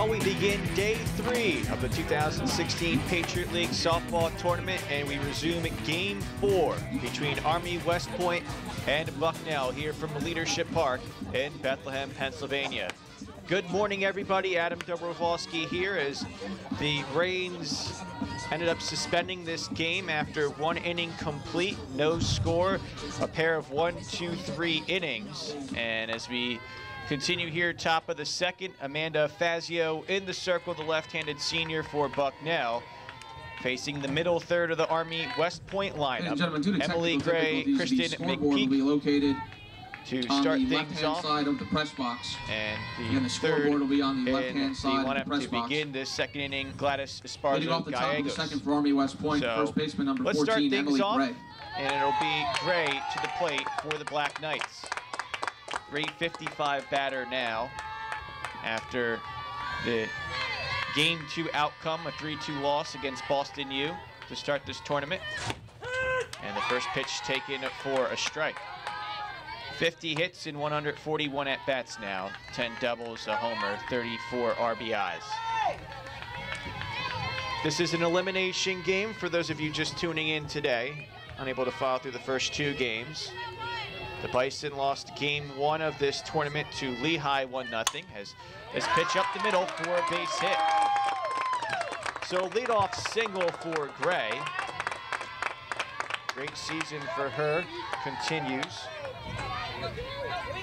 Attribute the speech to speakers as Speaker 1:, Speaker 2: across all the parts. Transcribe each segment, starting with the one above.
Speaker 1: Well, we begin day three of the 2016 Patriot League softball tournament, and we resume game four between Army West Point and Bucknell here from Leadership Park in Bethlehem, Pennsylvania. Good morning, everybody. Adam Dobrovolsky here as the Rains ended up suspending this game after one inning complete, no score, a pair of one, two, three innings. And as we Continue here, top of the second. Amanda Fazio in the circle, the left-handed senior for Bucknell. Facing the middle third of the Army West Point lineup. Emily Gray, Kristen McPeak
Speaker 2: will be located
Speaker 1: to start things off.
Speaker 2: side of the press box.
Speaker 1: And the,
Speaker 2: and the
Speaker 1: third
Speaker 2: will be on the left-hand side
Speaker 1: the
Speaker 2: of the press
Speaker 1: to
Speaker 2: box.
Speaker 1: begin this second inning, Gladys Esparza
Speaker 2: Leading off the top of the
Speaker 1: Gallegos.
Speaker 2: second for Army West Point,
Speaker 1: So,
Speaker 2: first baseman number 14, Emily
Speaker 1: off,
Speaker 2: Gray.
Speaker 1: and it'll be Gray to the plate for the Black Knights. 355 batter now after the game two outcome, a 3-2 loss against Boston U to start this tournament. And the first pitch taken for a strike. 50 hits in 141 at-bats now, 10 doubles, a homer, 34 RBIs. This is an elimination game for those of you just tuning in today, unable to follow through the first two games. The Bison lost game one of this tournament to Lehigh 1-0 as this pitch up the middle for a base hit. So leadoff single for Gray. Great season for her continues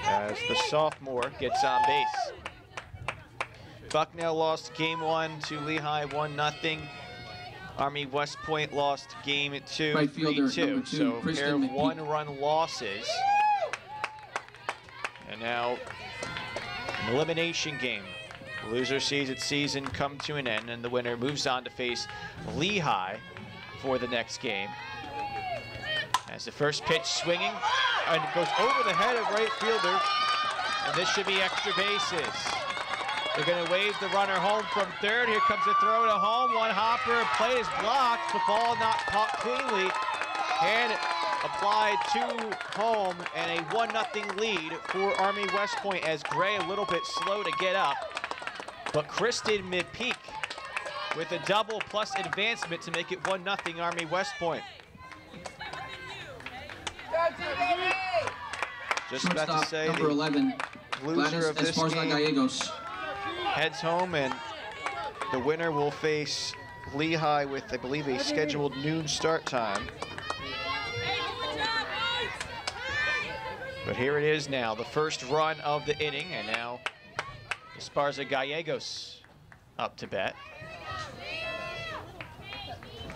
Speaker 1: as the sophomore gets on base. Bucknell lost game one to Lehigh 1-0. Army West Point lost game two,
Speaker 2: Right
Speaker 1: 3-2.
Speaker 2: number two,
Speaker 1: So pair of
Speaker 2: McPeak.
Speaker 1: one-run losses. And now an elimination game. The loser sees its season come to an end, and the winner moves on to face Lehigh for the next game. As the first pitch swinging, and it goes over the head of right fielder, and this should be extra bases. They're going to wave the runner home from third. Here comes a throw to home. One hopper. Play is blocked. The ball not caught cleanly. And applied to home and a 1-0 lead for Army West Point as Gray a little bit slow to get up. But Kristen McPeak with a double plus advancement to make it 1-0 Army West Point. Just about to say
Speaker 2: number 11,
Speaker 1: loser
Speaker 2: Gladys
Speaker 1: of this game
Speaker 2: Gallegos.
Speaker 1: heads home and the winner will face Lehigh with, I believe, a scheduled noon start time. But here it is now, the first run of the inning, and now Esparza Gallegos up to bat.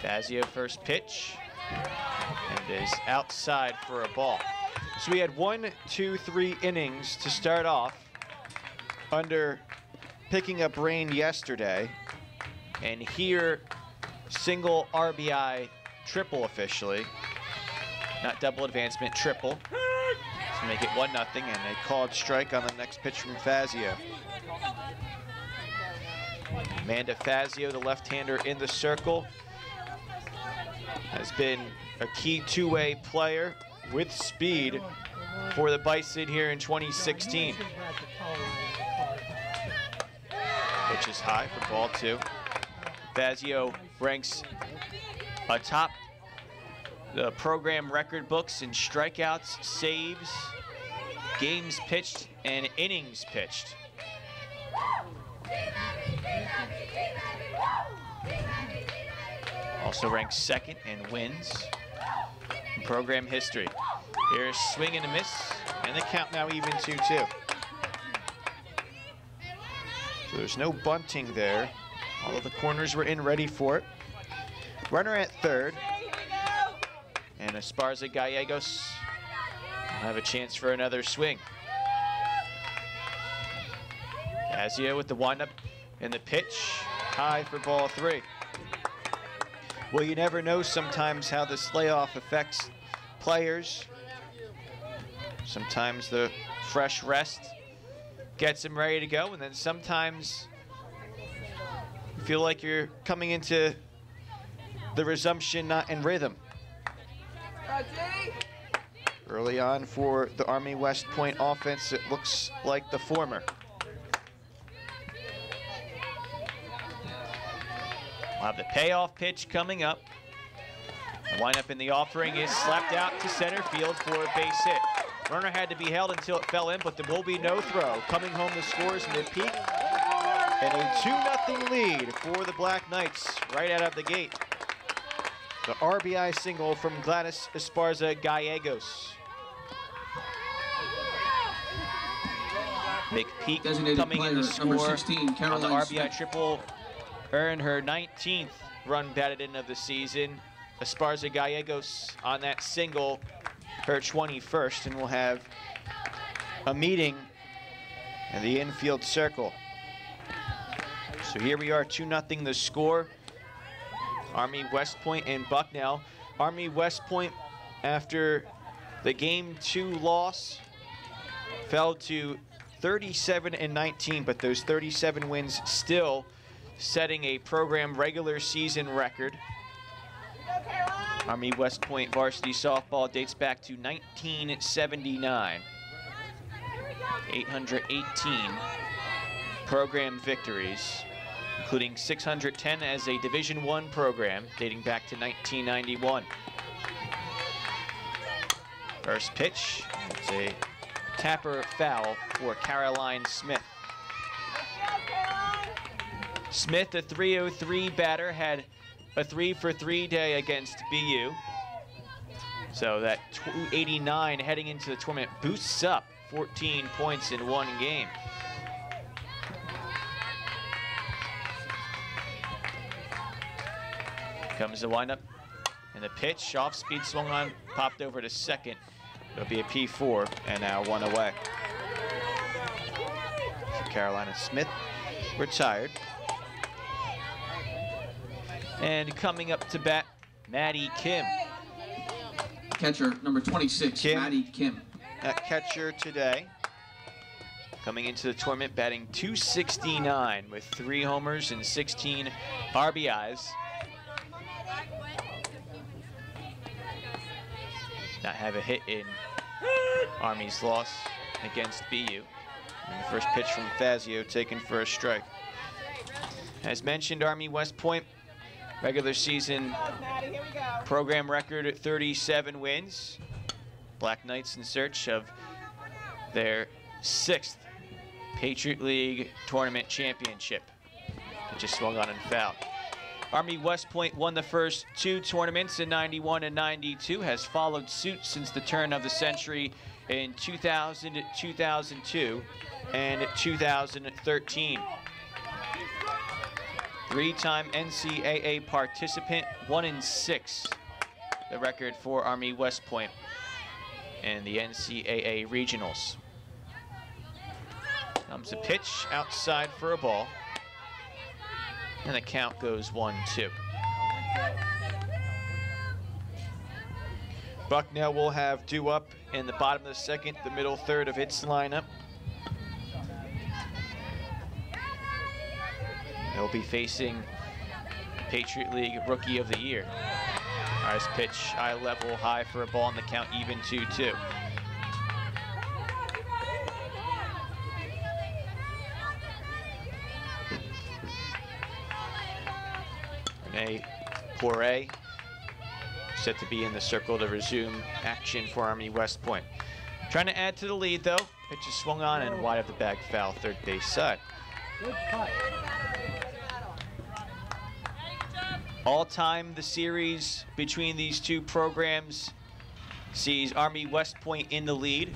Speaker 1: Fazio first pitch, and is outside for a ball. So we had one, two, three innings to start off under picking up rain yesterday, and here single RBI triple officially, not double advancement, triple to make it one nothing, and a called strike on the next pitch from Fazio. Amanda Fazio, the left-hander in the circle, has been a key two-way player with speed for the Bison here in 2016. Pitch is high for ball two. Fazio ranks atop the program record books in strikeouts, saves, games pitched, and innings pitched. Also ranks second in wins in program history. Here's swing and a miss, and the count now even 2-2. So there's no bunting there. All of the corners were in ready for it. Runner at third. And Esparza Gallegos will have a chance for another swing. Fazio with the windup and the pitch. High for ball three. Well, you never know sometimes how this layoff affects players. Sometimes the fresh rest gets them ready to go, and then sometimes you feel like you're coming into the resumption not in rhythm. Early on for the Army West Point offense, it looks like the former. We'll have the payoff pitch coming up. The windup in the offering is slapped out to center field for a base hit. Runner had to be held until it fell in, but there will be no throw. Coming home the scores McPeak. And a 2-0 lead for the Black Knights right out of the gate. The RBI single from Gladys Esparza Gallegos. McPeak
Speaker 2: Designated
Speaker 1: coming in the score
Speaker 2: 16,
Speaker 1: on the RBI
Speaker 2: Smith.
Speaker 1: triple. Earned her 19th run batted in of the season. Esparza Gallegos on that single, her 21st, and we'll have a meeting in the infield circle. So here we are, 2-0 the score. Army West Point and Bucknell. Army West Point, after the game two loss, fell to 37 and 19, but those 37 wins still setting a program regular season record. Army West Point varsity softball dates back to 1979. 818 program victories, including 610 as a Division One program dating back to 1991. First pitch, it's a tapper foul for Caroline Smith. Smith, a 303 batter, had a three for three day against BU. So that 289 heading into the tournament boosts up 14 points in one game. Comes the windup and the pitch off speed swung on, popped over to second. It'll be a P4 and now one away. So Carolina Smith retired. And coming up to bat, Maddie Kim.
Speaker 2: Catcher, number 26,
Speaker 1: Kim.
Speaker 2: Maddie Kim.
Speaker 1: at catcher today. Coming into the tournament batting 269 with three homers and 16 RBIs. Not have a hit in Army's loss against BU. And the first pitch from Fazio taken for a strike. As mentioned, Army West Point regular season program record at 37 wins. Black Knights in search of their sixth Patriot League tournament championship. It just swung on and fouled. Army West Point won the first two tournaments in 91 and 92, has followed suit since the turn of the century in 2000, 2002, and 2013. Three-time NCAA participant, one in six, the record for Army West Point in the NCAA regionals. Comes a pitch outside for a ball. And the count goes 1-2. Bucknell will have due up in the bottom of the second, the middle third of its lineup. They'll be facing Patriot League Rookie of the Year. Nice pitch, eye level, high for a ball, and the count even 2-2. Renee Poirier set to be in the circle to resume action for Army West Point. Trying to add to the lead though. Pitch is swung on and wide of the bag foul, third base side. All time, the series between these two programs sees Army West Point in the lead,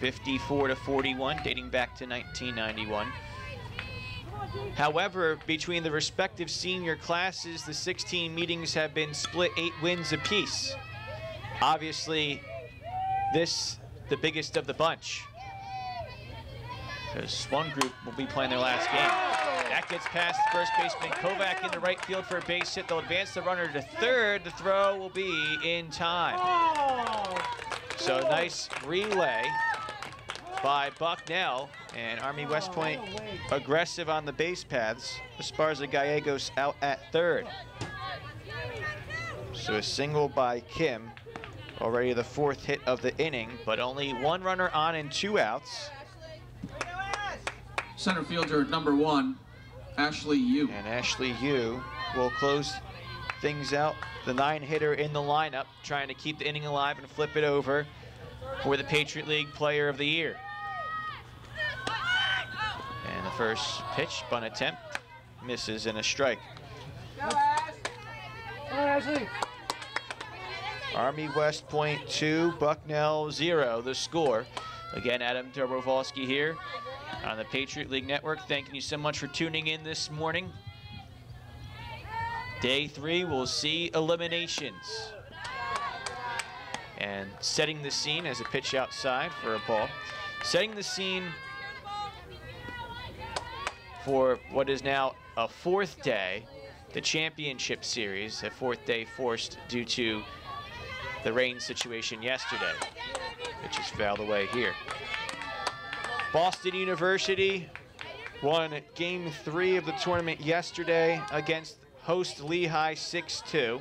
Speaker 1: 54 to 41, dating back to 1991. However, between the respective senior classes, the 16 meetings have been split eight wins apiece. Obviously, this the biggest of the bunch. Because one group will be playing their last game. That gets past first baseman Kovac in the right field for a base hit. They'll advance the runner to third. The throw will be in time. So nice relay by Bucknell and Army West oh, Point aggressive on the base paths. Esparza Gallegos out at third. So a single by Kim, already the fourth hit of the inning, but only one runner on and two outs.
Speaker 2: Center fielder, number one, Ashley Yu.
Speaker 1: And Ashley Yu will close things out. The nine hitter in the lineup, trying to keep the inning alive and flip it over for the Patriot League Player of the Year. And the first pitch, bunt attempt, misses in a strike. Army West Point 2, Bucknell 0, the score. Again, Adam Dobrovolsky here on the Patriot League Network. Thanking you so much for tuning in this morning. Day three, we'll see eliminations. And setting the scene as a pitch outside for a ball. Setting the scene for what is now a fourth day, the championship series, a fourth day forced due to the rain situation yesterday, which is fouled away here. Boston University won game three of the tournament yesterday against host Lehigh 6-2.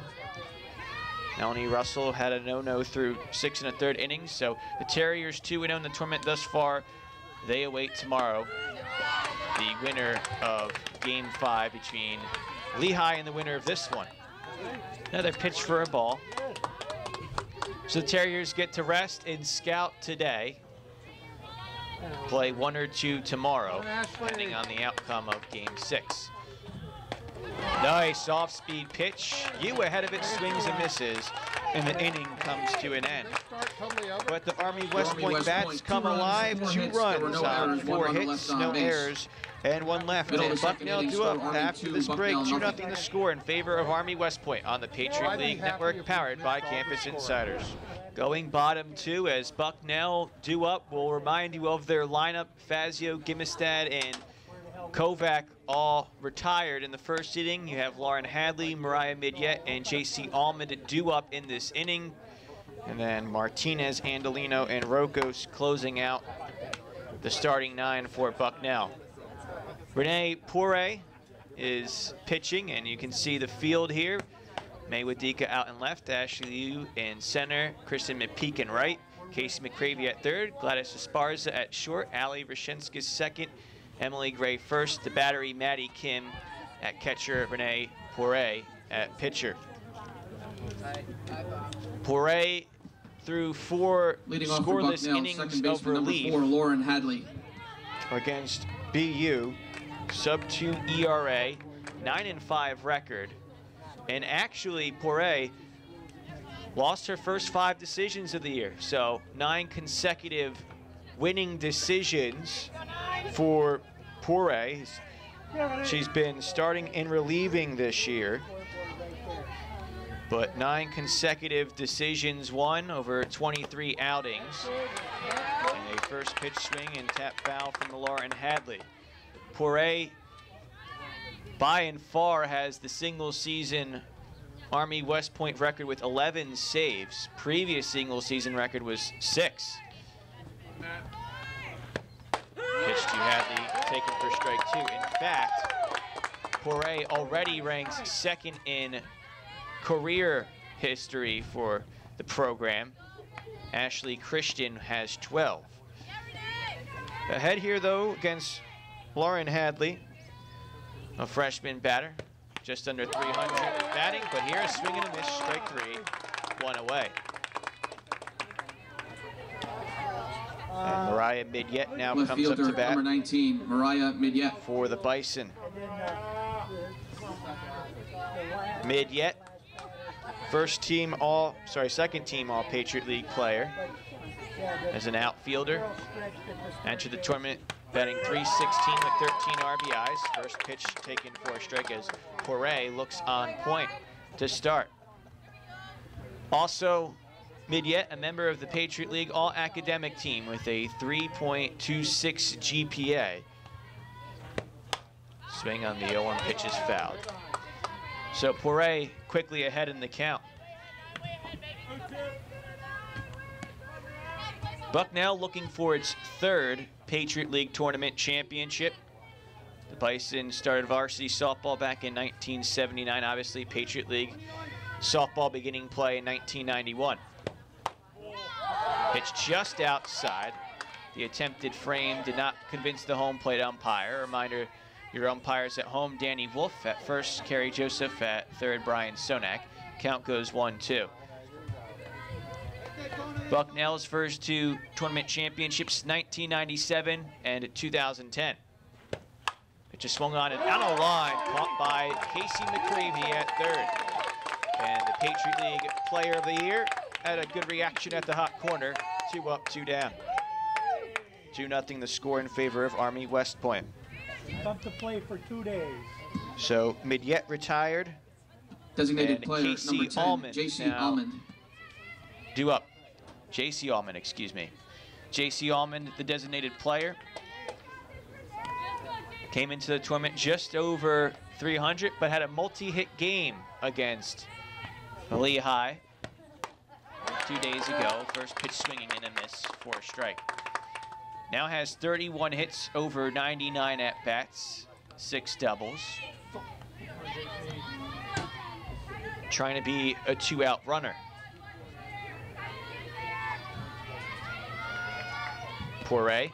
Speaker 1: Melanie Russell had a no-no through six and a third innings, so the Terriers 2-0 in the tournament thus far. They await tomorrow the winner of game five between Lehigh and the winner of this one. Another pitch for a ball. So the Terriers get to rest and scout today. Play one or two tomorrow, depending on the outcome of game six. Nice off-speed pitch. You ahead of it, swings and misses, and the inning comes to an end. But the Army West
Speaker 2: Army
Speaker 1: Point
Speaker 2: West
Speaker 1: bats
Speaker 2: Point, two
Speaker 1: come
Speaker 2: runs,
Speaker 1: alive, two
Speaker 2: hits.
Speaker 1: Runs
Speaker 2: no
Speaker 1: on
Speaker 2: errors,
Speaker 1: four hits, no
Speaker 2: base.
Speaker 1: errors, and one left. And Bucknell do up after
Speaker 2: two,
Speaker 1: this break, 2
Speaker 2: nothing.
Speaker 1: nothing the score in favor of Army West Point on the Patriot League Network, powered by Campus. Insiders. Going bottom two as Bucknell do up. We'll remind you of their lineup. Fazio, Gimistad, and Kovac all retired in the first inning. You have Lauren Hadley, Mariah Midyet, and JC Almond do up in this inning. And then Martinez, Andolino, and Rokos closing out the starting nine for Bucknell. Renee Poirier is pitching, and you can see the field here. May Wadika out in left, Ashley Liu in center, Kristen McPeak in right, Casey McCravey at third, Gladys Esparza at short, Ali Rashenskis second, Emily Gray first, the battery Maddie Kim at catcher, Renee Poirier at pitcher. Poirier through four
Speaker 2: Leading
Speaker 1: scoreless
Speaker 2: Bucknell,
Speaker 1: innings of relief
Speaker 2: four, Lauren Hadley.
Speaker 1: against BU, sub two ERA, nine and five record, and actually Poirier lost her first five decisions of the year, so nine consecutive winning decisions for Poirier. She's been starting and relieving this year, but nine consecutive decisions won over 23 outings. And a first pitch swing and tap foul from Lauren Hadley. Poirier, by and far, has the single season Army West Point record with 11 saves. Previous single season record was six. Pitch to Hadley, taken for strike two. In fact, Poirier already ranks second in career history for the program. Ashley Christian has 12. Ahead here, though, against Lauren Hadley, a freshman batter, just under 300 batting, but here a swing and a miss, strike three, one away. And Mariah Midyet now
Speaker 2: Left
Speaker 1: comes up to bat
Speaker 2: number 19, Mariah Midyet.
Speaker 1: for the Bison. Midyet, first team all, sorry, second team all Patriot League player as an outfielder. Entered the tournament batting 316 with 13 RBIs. First pitch taken for a strike as Poirier looks on point to start. Also, Midyet, a member of the Patriot League All Academic Team with a 3.26 GPA. Swing on the 0-1 pitch is fouled. So Poirier quickly ahead in the count. Bucknell looking for its third Patriot League Tournament championship. The Bison started varsity softball back in 1979. Obviously, Patriot League softball beginning play in 1991. Pitch just outside. The attempted frame did not convince the home plate umpire. Reminder, Your umpires at home, Danny Wolf at first, Kerry Joseph at third, Brian Sonak. Count goes 1-2. Bucknell's first two tournament championships, 1997 and 2010. It just swung on and out of line, caught by Casey McCravey at third. And the Patriot League Player of the Year had a good reaction at the hot corner. Two up, two down. 2 nothing the score in favor of Army West Point.
Speaker 3: Come to play for two days.
Speaker 1: So Midyet retired.
Speaker 2: Designated
Speaker 1: And
Speaker 2: player
Speaker 1: Casey
Speaker 2: number 10,
Speaker 1: Allman
Speaker 2: JC. Almond.
Speaker 1: Due up. J.C. Almond, excuse me. J.C. Allman, the designated player. Came into the tournament just over 300, but had a multi-hit game against Lehigh two days ago. First pitch swinging and a miss for a strike. Now has 31 hits over 99 at-bats, six doubles. Trying to be a two-out runner. Poirier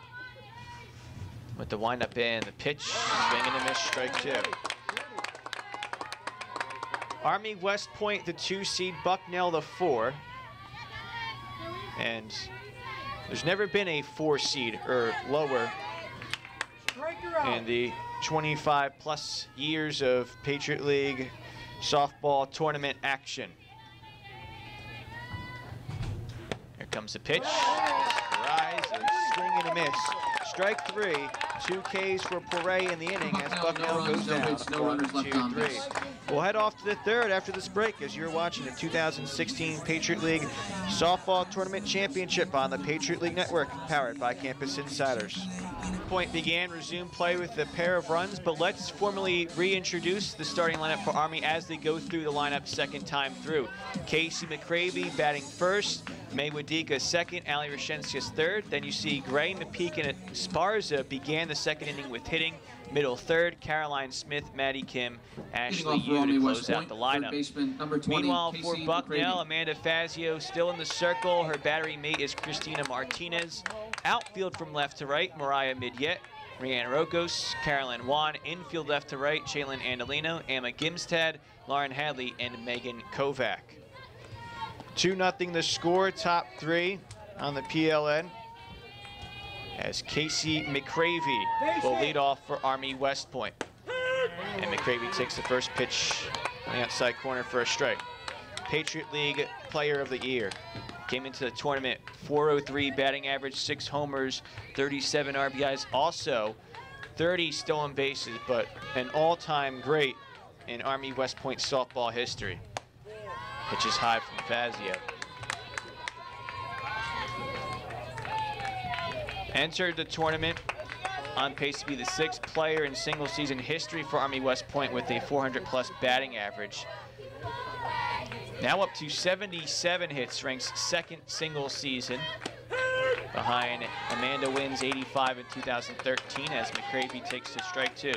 Speaker 1: with the windup and the pitch, swing and a miss, strike two. Army West Point, the two seed, Bucknell, the four. And there's never been a four seed or lower in the 25 plus years of Patriot League softball tournament action. Here comes the pitch. Rise, a swing and a miss. Strike three. Two Ks for Poirier in the inning as
Speaker 2: No, no
Speaker 1: Bucknell goes down.
Speaker 2: hits, no
Speaker 1: One,
Speaker 2: runners left
Speaker 1: two,
Speaker 2: on
Speaker 1: three.
Speaker 2: base.
Speaker 1: We'll head off to the third after this break as you're watching the 2016 Patriot League Softball Tournament Championship on the Patriot League Network, powered by Campus Insiders. Point began, resumed play with a pair of runs, but let's formally reintroduce the starting lineup for Army as they go through the lineup second time through. Casey McCravey batting first, May Wadika second, Ali Rashenskis third. Then you see Gray, McPeak, and Sparza began the second inning with hitting. Middle third, Caroline Smith, Maddie Kim, Ashley
Speaker 2: off for
Speaker 1: Yu
Speaker 2: Army
Speaker 1: to
Speaker 2: West
Speaker 1: close out
Speaker 2: Point,
Speaker 1: the
Speaker 2: third
Speaker 1: lineup.
Speaker 2: baseman 20,
Speaker 1: Meanwhile,
Speaker 2: Casey
Speaker 1: for Bucknell,
Speaker 2: McCravey.
Speaker 1: Amanda Fazio still in the circle. Her battery mate is Christina Martinez. Outfield from left to right, Mariah Midyet, Rihanna Rokos, Carolyn Wan. Infield left to right, Shaylin Andolino, Emma Gimstad, Lauren Hadley, and Megan Kovac. 2 nothing the score, top three on the PLN. As Casey McCravey will lead off for Army West Point. And McCravey takes the first pitch on the outside corner for a strike. Patriot League Player of the Year. Came into the tournament 403 batting average, six homers, 37 RBIs. Also 30 stolen bases, but an all-time great in Army West Point softball history. Pitch is high from Fazio. Entered the tournament on pace to be the sixth player in single season history for Army West Point with a 400 plus batting average. Now up to 77 hits, ranks second single season behind Amanda Wynn's 85 in 2013 as McCravey takes to strike two.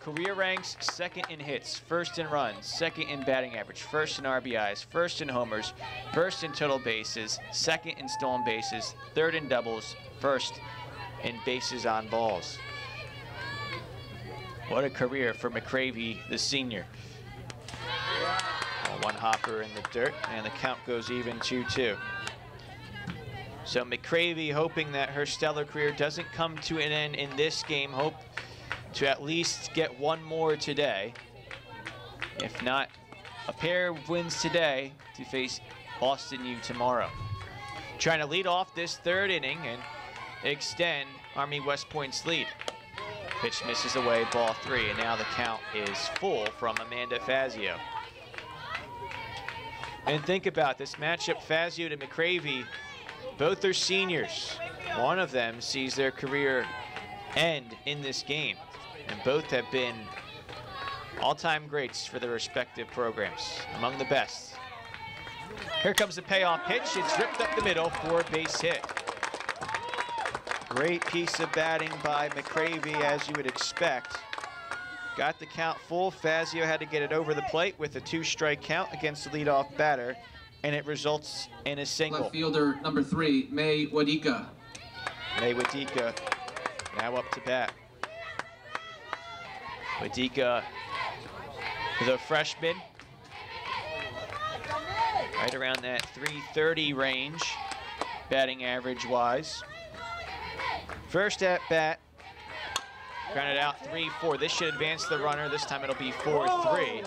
Speaker 1: Career ranks second in hits, first in runs, second in batting average, first in RBIs, first in homers, first in total bases, second in stolen bases, third in doubles, first in bases on balls. What a career for McCravey, the senior. Uh, One hopper in the dirt, and the count goes even 2-2. So McCravey hoping that her stellar career doesn't come to an end in this game. Hope to at least get one more today. If not, a pair of wins today to face Boston U tomorrow. Trying to lead off this third inning and extend Army West Point's lead. Pitch misses away, ball three, and now the count is full from Amanda Fazio. And think about this matchup, Fazio to McCravey. Both are seniors. One of them sees their career end in this game. And both have been all-time greats for their respective programs, among the best. Here comes the payoff pitch. It's ripped up the middle for a base hit. Great piece of batting by McCravey, as you would expect. Got the count full. Fazio had to get it over the plate with a two-strike count against the leadoff batter, and it results in a single.
Speaker 2: Left fielder number three, May Wadika.
Speaker 1: May Wadika now up to bat. Wadika, the freshman, right around that 330 range, batting average wise. First at bat, grounded out 3-4. This should advance the runner. This time it'll be 4-3.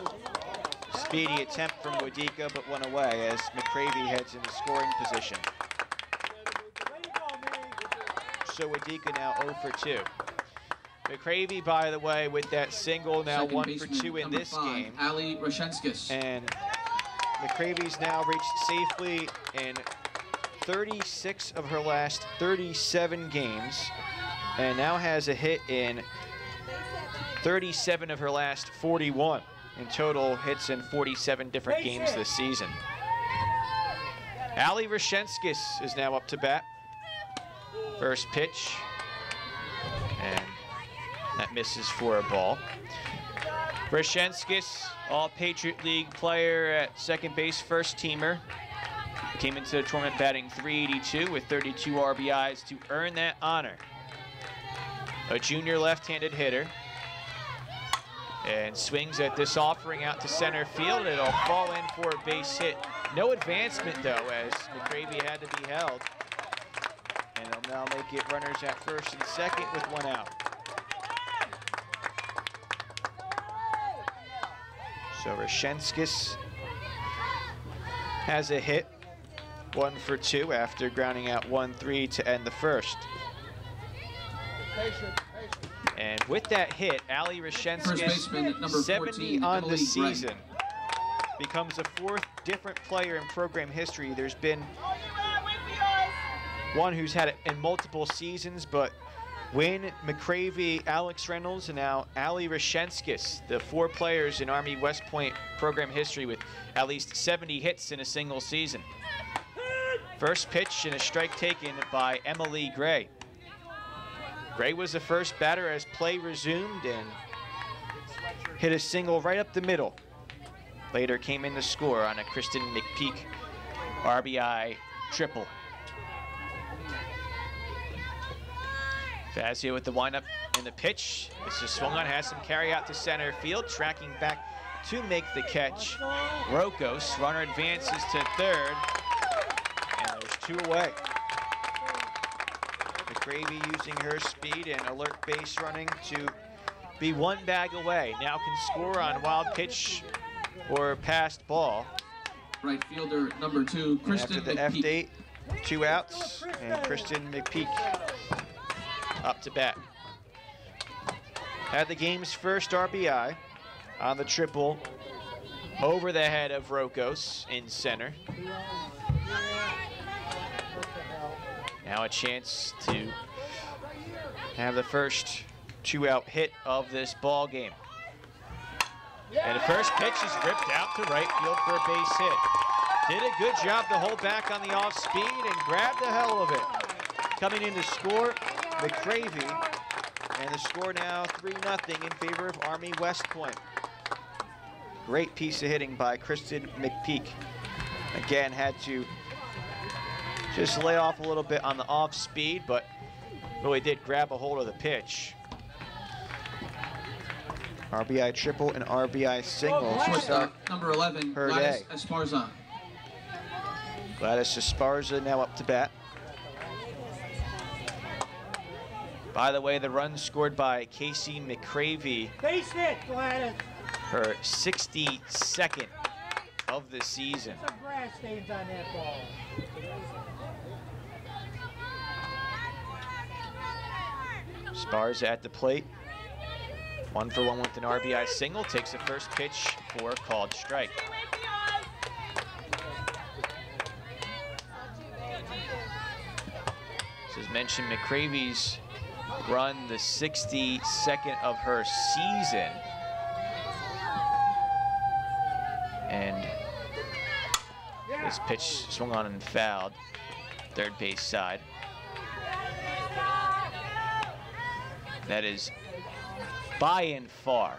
Speaker 1: Speedy attempt from Wadika, but one away as McCravey heads into scoring position.
Speaker 3: Way to go, May.
Speaker 1: So Wadika now 0 for 2. McCravey, by the way, with that single, now
Speaker 2: Second
Speaker 1: 1 for 2 in this
Speaker 2: five,
Speaker 1: game.
Speaker 2: Ali Rashenskis.
Speaker 1: And McCravey's now reached safely in 36 of her last 37 games and now has a hit in 37 of her last 41. In total, hits in 47 different games this season. Ali Rashenskis is now up to bat. First pitch. And that misses for a ball. Rashenskis, all Patriot League player at second base, first teamer. Came into the tournament batting 382 with 32 RBIs to earn that honor. A junior left-handed hitter. And swings at this offering out to center field. It'll fall in for a base hit. No advancement though, as McCravey had to be held. And they'll now make it runners at first and second with one out. So Rashenskis has a hit, one for two after grounding out one three to end the first. And with that hit, Ali
Speaker 2: number
Speaker 1: 70 on the season, becomes the fourth different player in program history. There's been one who's had it in multiple seasons, but Wynn, McCravey, Alex Reynolds, and now Ali Rashenskis, the four players in Army West Point program history with at least 70 hits in a single season. First pitch and a strike taken by Emily Gray. Gray was the first batter as play resumed and hit a single right up the middle. Later came in to score on a Kristen McPeak RBI triple. Fazio with the windup and the pitch. This is swung on, has some carry out to center field, tracking back to make the catch. Rokos, runner advances to third, two away. McCravey using her speed and alert base running to be one bag away. Now can score on wild pitch or passed ball.
Speaker 2: Right fielder, number two,
Speaker 1: And
Speaker 2: Kristen
Speaker 1: after the
Speaker 2: McPeak.
Speaker 1: F8, two outs, and Kristen McPeak up to bat. Had the game's first RBI on the triple over the head of Rokos in center. Now a chance to have the first two-out hit of this ball game. And the first pitch is ripped out to right field for a base hit. Did a good job to hold back on the off speed and grab the hell of it. Coming in to score, McCravey. And the score now 3-0 in favor of Army West Point. Great piece of hitting by Kristen McPeak. Again, had to just lay off a little bit on the off speed, but really did grab a hold of the pitch. RBI triple and RBI single.
Speaker 3: Oh,
Speaker 1: to start
Speaker 2: Shortstop, number 11,
Speaker 1: Her
Speaker 2: Gladys
Speaker 1: day.
Speaker 2: Esparza.
Speaker 1: Gladys Esparza now up to bat. By the way, the run scored by Casey McCravey,
Speaker 3: Base hit, Gladys.
Speaker 1: her 62nd of the season.
Speaker 3: Some grass stains on that ball.
Speaker 1: Esparza at the plate. One for one with an RBI single. Takes the first pitch for called strike. So as mentioned, McCravey's run the 62nd of her season. And this pitch swung on and fouled. Third base side. That is by and far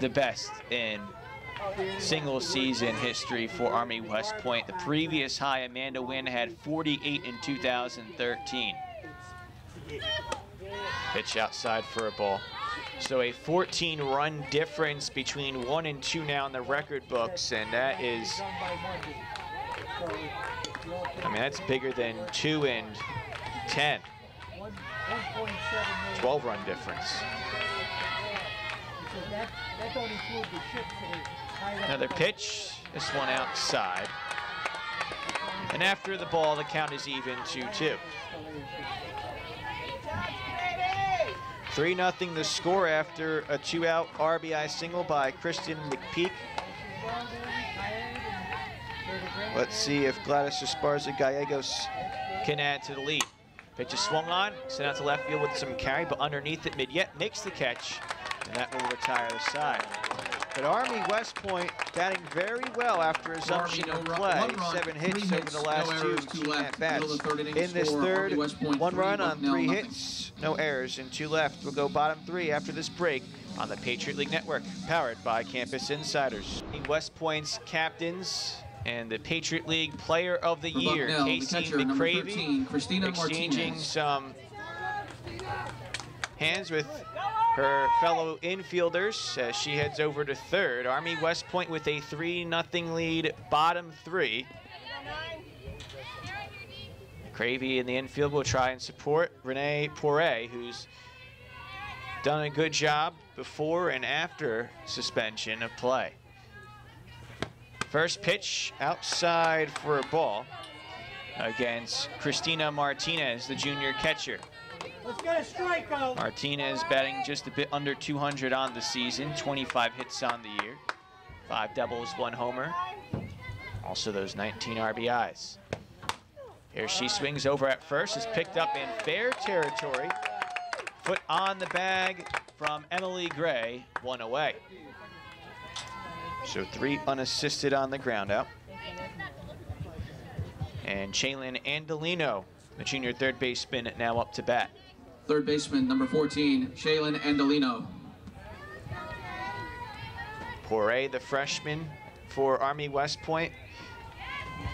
Speaker 1: the best in single season history for Army West Point. The previous high, Amanda Wynn had 48 in 2013. Pitch outside for a ball. So a 14 run difference between one and two now in the record books, and that is, I mean, that's bigger than two and 10,
Speaker 3: one- 1.7 million.
Speaker 1: 12 run difference.
Speaker 3: Because that, that don't include the ship for the high level
Speaker 1: Another pitch, this one outside. And after the ball, the count is even 2-2. 3 nothing the score after a two out RBI single by Kristen McPeak. Let's see if Gladys Esparza Gallegos can add to the lead. Pitch is swung on, sent out to left field with some carry, but underneath it, Midyet makes the catch, and that will retire the side. But Army West Point batting very well after resumption
Speaker 2: Army, no run-
Speaker 1: play.
Speaker 2: run,
Speaker 1: Seven hits
Speaker 2: three
Speaker 1: over the last
Speaker 2: no
Speaker 1: two
Speaker 2: errors, two left.
Speaker 1: at bats.
Speaker 2: Middle of the third inning
Speaker 1: In this
Speaker 2: score,
Speaker 1: third,
Speaker 2: one West Point
Speaker 1: one
Speaker 2: three,
Speaker 1: run on three
Speaker 2: nothing.
Speaker 1: hits, no errors, and two left. We'll go bottom three after this break on the Patriot League Network, powered by Campus Insiders. West Point's captains and the Patriot League Player of the
Speaker 2: For
Speaker 1: Year,
Speaker 2: Bucknell, the
Speaker 1: Casey
Speaker 2: catcher,
Speaker 1: McCravey,
Speaker 2: 13, Christina
Speaker 1: exchanging
Speaker 2: Martinez.
Speaker 1: some hands with her fellow infielders as she heads over to third. Army West Point with a 3-0 lead, bottom three. Cravey in the infield will try and support Renee Poirier, who's done a good job before and after suspension of play. First pitch outside for a ball against Christina Martinez, the junior catcher.
Speaker 3: Let's get a strikeout.
Speaker 1: Martinez batting just a bit under 200 on the season, 25 hits on the year, five doubles, one homer. Also those 19 RBIs. Here she swings over at first, is picked up in fair territory. Foot on the bag from Emily Gray, one away. So three unassisted on the ground out. And Chaylin Andolino, the junior third baseman, now up to bat.
Speaker 2: Third baseman, number 14, Shaylin Andolino.
Speaker 1: Poirier, the freshman for Army West Point,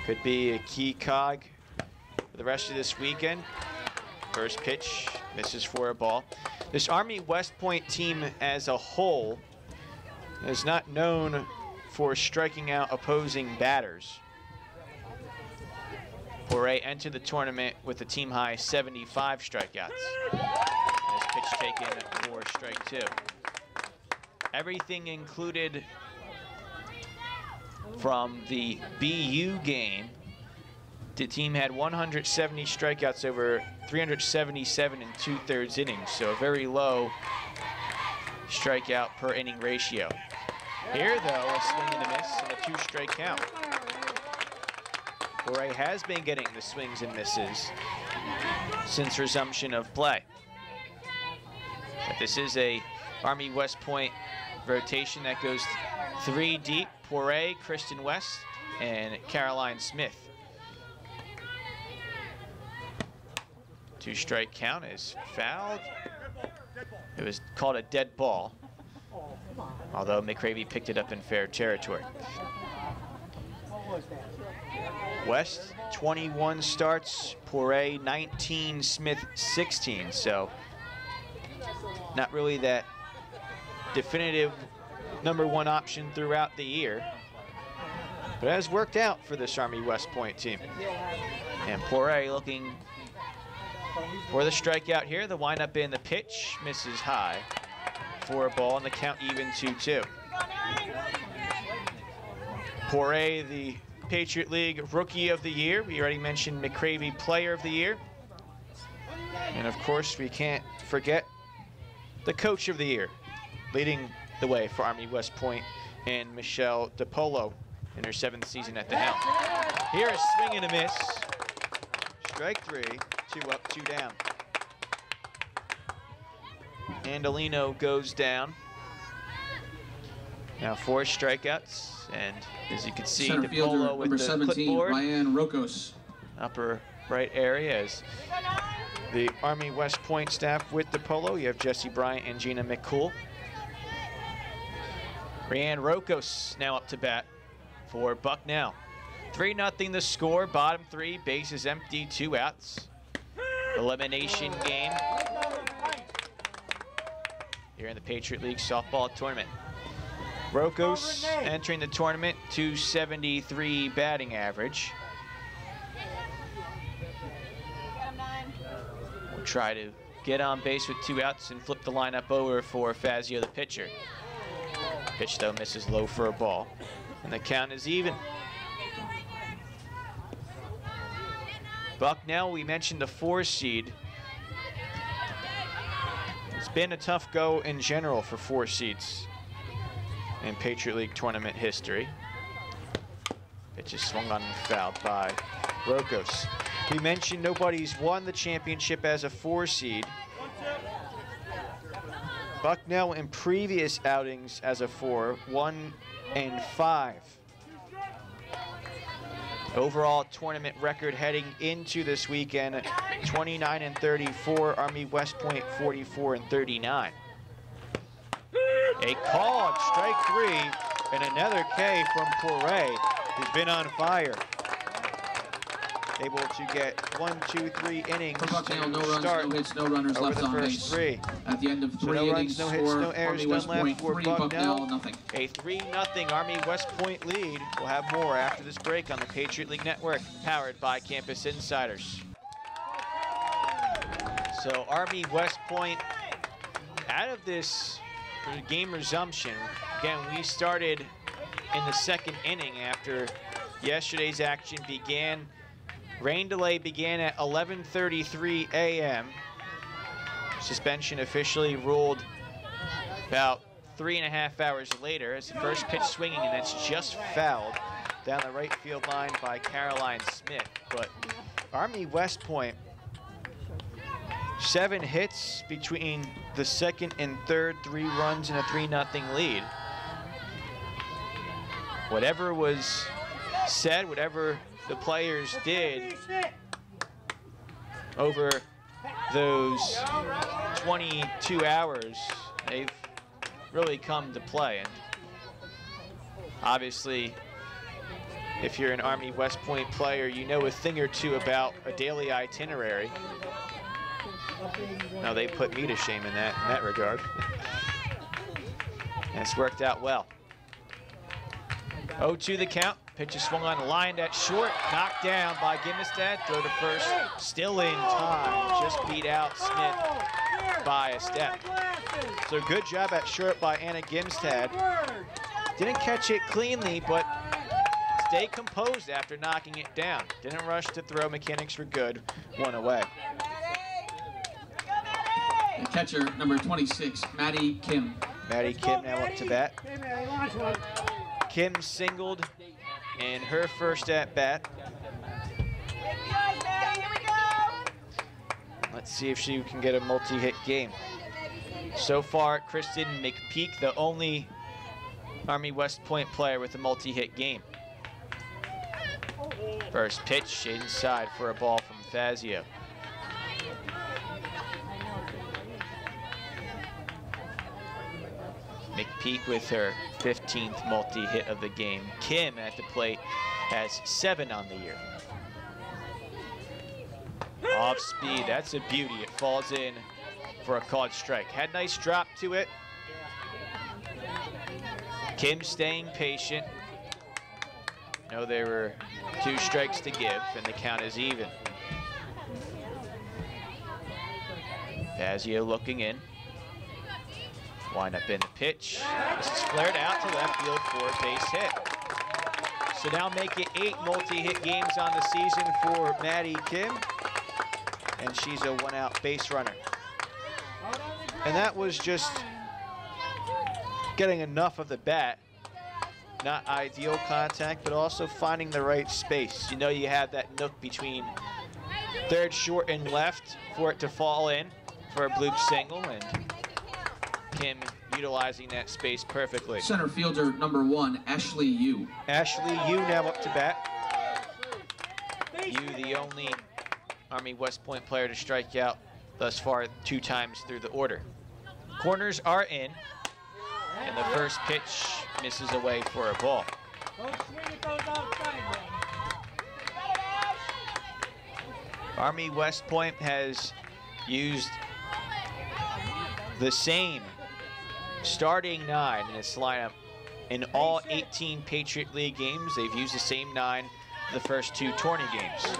Speaker 1: could be a key cog for the rest of this weekend. First pitch misses for a ball. This Army West Point team as a whole is not known for striking out opposing batters. Poirier entered the tournament with a team high 75 strikeouts. This pitch taken for strike two. Everything included from the BU game. The team had 170 strikeouts over 377 and two-thirds innings, so a very low strikeout per inning ratio. Here, though, a swing and a miss and a two-strike count. Poirier has been getting the swings and misses since resumption of play. But this is a Army West Point rotation that goes three deep. Poirier, Kristen West, and Caroline Smith. Two strike count is fouled. It was called a dead ball, although McCravey picked it up in fair territory. West 21 starts, Poirier 19, Smith 16. So not really that definitive number one option throughout the year. But it has worked out for this Army West Point team. And Poirier looking for the strikeout here. The windup in the pitch misses high for a ball and the count even 2-2. Poirier, the Patriot League Rookie of the Year. We already mentioned McCravey Player of the Year. And of course, we can't forget the Coach of the Year, leading the way for Army West Point and Michelle DePolo in her seventh season at the helm. Here a swing and a miss. Strike three, two up, two down. Andolino goes down. Now four strikeouts, and as you can see,
Speaker 2: Center fielder,
Speaker 1: with
Speaker 2: number
Speaker 1: the
Speaker 2: 17,
Speaker 1: clipboard,
Speaker 2: Ryan Rokos.
Speaker 1: upper right area as the Army West Point staff with DePolo. You have Jesse Bryant and Gina McCool. Ryan Rokos now up to bat for Bucknell. 3 nothing the score, bottom three, bases empty, two outs. Elimination game. Here in the Patriot League softball tournament. Rokos entering the tournament, 273 batting average. We'll try to get on base with two outs and flip the lineup over for Fazio, the pitcher. Pitch, though, misses low for a ball. And the count is even. Bucknell, we mentioned the four seed. Been a tough go in general for four seeds in Patriot League tournament history. Pitch is swung on and fouled by Rokos. We mentioned nobody's won the championship as a four seed. Bucknell in previous outings as a four, one and five. Overall tournament record heading into this weekend, 29 and 34, Army West Point 44 and 39. A called strike three and another K from Poirier, who's been on fire. Able to get one, two, three innings
Speaker 2: Bucknell, no
Speaker 1: to
Speaker 2: runs,
Speaker 1: start
Speaker 2: no hits, no runners
Speaker 1: over
Speaker 2: left
Speaker 1: the
Speaker 2: on
Speaker 1: first
Speaker 2: base.
Speaker 1: three.
Speaker 2: At the end of
Speaker 1: So
Speaker 2: three
Speaker 1: no runs,
Speaker 2: innings
Speaker 1: no hits, no errors
Speaker 2: Army West
Speaker 1: left
Speaker 2: Point,
Speaker 1: for
Speaker 2: three,
Speaker 1: Bucknell.
Speaker 2: Nothing.
Speaker 1: A 3 0 Army West Point lead. We'll have more after this break on the Patriot League Network, powered by Campus Insiders. So Army West Point, out of this game resumption, again, we started in the second inning after yesterday's action began. Rain delay began at 11.33 a.m. Suspension officially ruled about three and a half hours later as the first pitch swinging, and that's just fouled down the right field line by Caroline Smith. But Army West Point, seven hits between the second and third, three runs and a 3 nothing lead. Whatever was said, whatever the players did over those 22 hours, they've really come to play. And obviously, if you're an Army West Point player, you know a thing or two about a daily itinerary. No, they put me to shame in that in that regard. and it's worked out well. 0-2 the count. Pitch is swung on, lined at short, knocked down by Gimmestad. Throw to first, still in time. Just beat out Smith by a step. So good job at short by Anna Gimstad. Didn't catch it cleanly, but stay composed after knocking it down. Didn't rush to throw. Mechanics were good. One away.
Speaker 2: And catcher number 26, Maddie Kim.
Speaker 1: Maddie Kim now up to bat. Kim singled in her first at bat. Let's see if she can get a multi-hit game. So far, Kristen McPeak, the only Army West Point player with a multi-hit game. First pitch inside for a ball from Fazio. McPeak with her 15th multi-hit of the game. Kim at the plate has seven on the year. Off speed, that's a beauty. It falls in for a called strike. Had nice drop to it. Kim staying patient. No, there were two strikes to give, and the count is even. Fazio looking in. Wind up in the pitch. This is flared out to left field for a base hit. So now make it eight multi-hit games on the season for Maddie Kim. And she's a one-out base runner. And that was just getting enough of the bat. Not ideal contact, but also finding the right space. You know you have that nook between third, short, and left for it to fall in for a bloop single. And Kim utilizing that space perfectly.
Speaker 2: Center fielder number one, Ashley Yu.
Speaker 1: Ashley, you now up to bat. You the only Army West Point player to strike out thus far two times through the order. Corners are in, and the first pitch misses away for a ball. Army West Point has used the same starting nine in this lineup in all 18 Patriot League games. They've used the same nine the first two tourney games.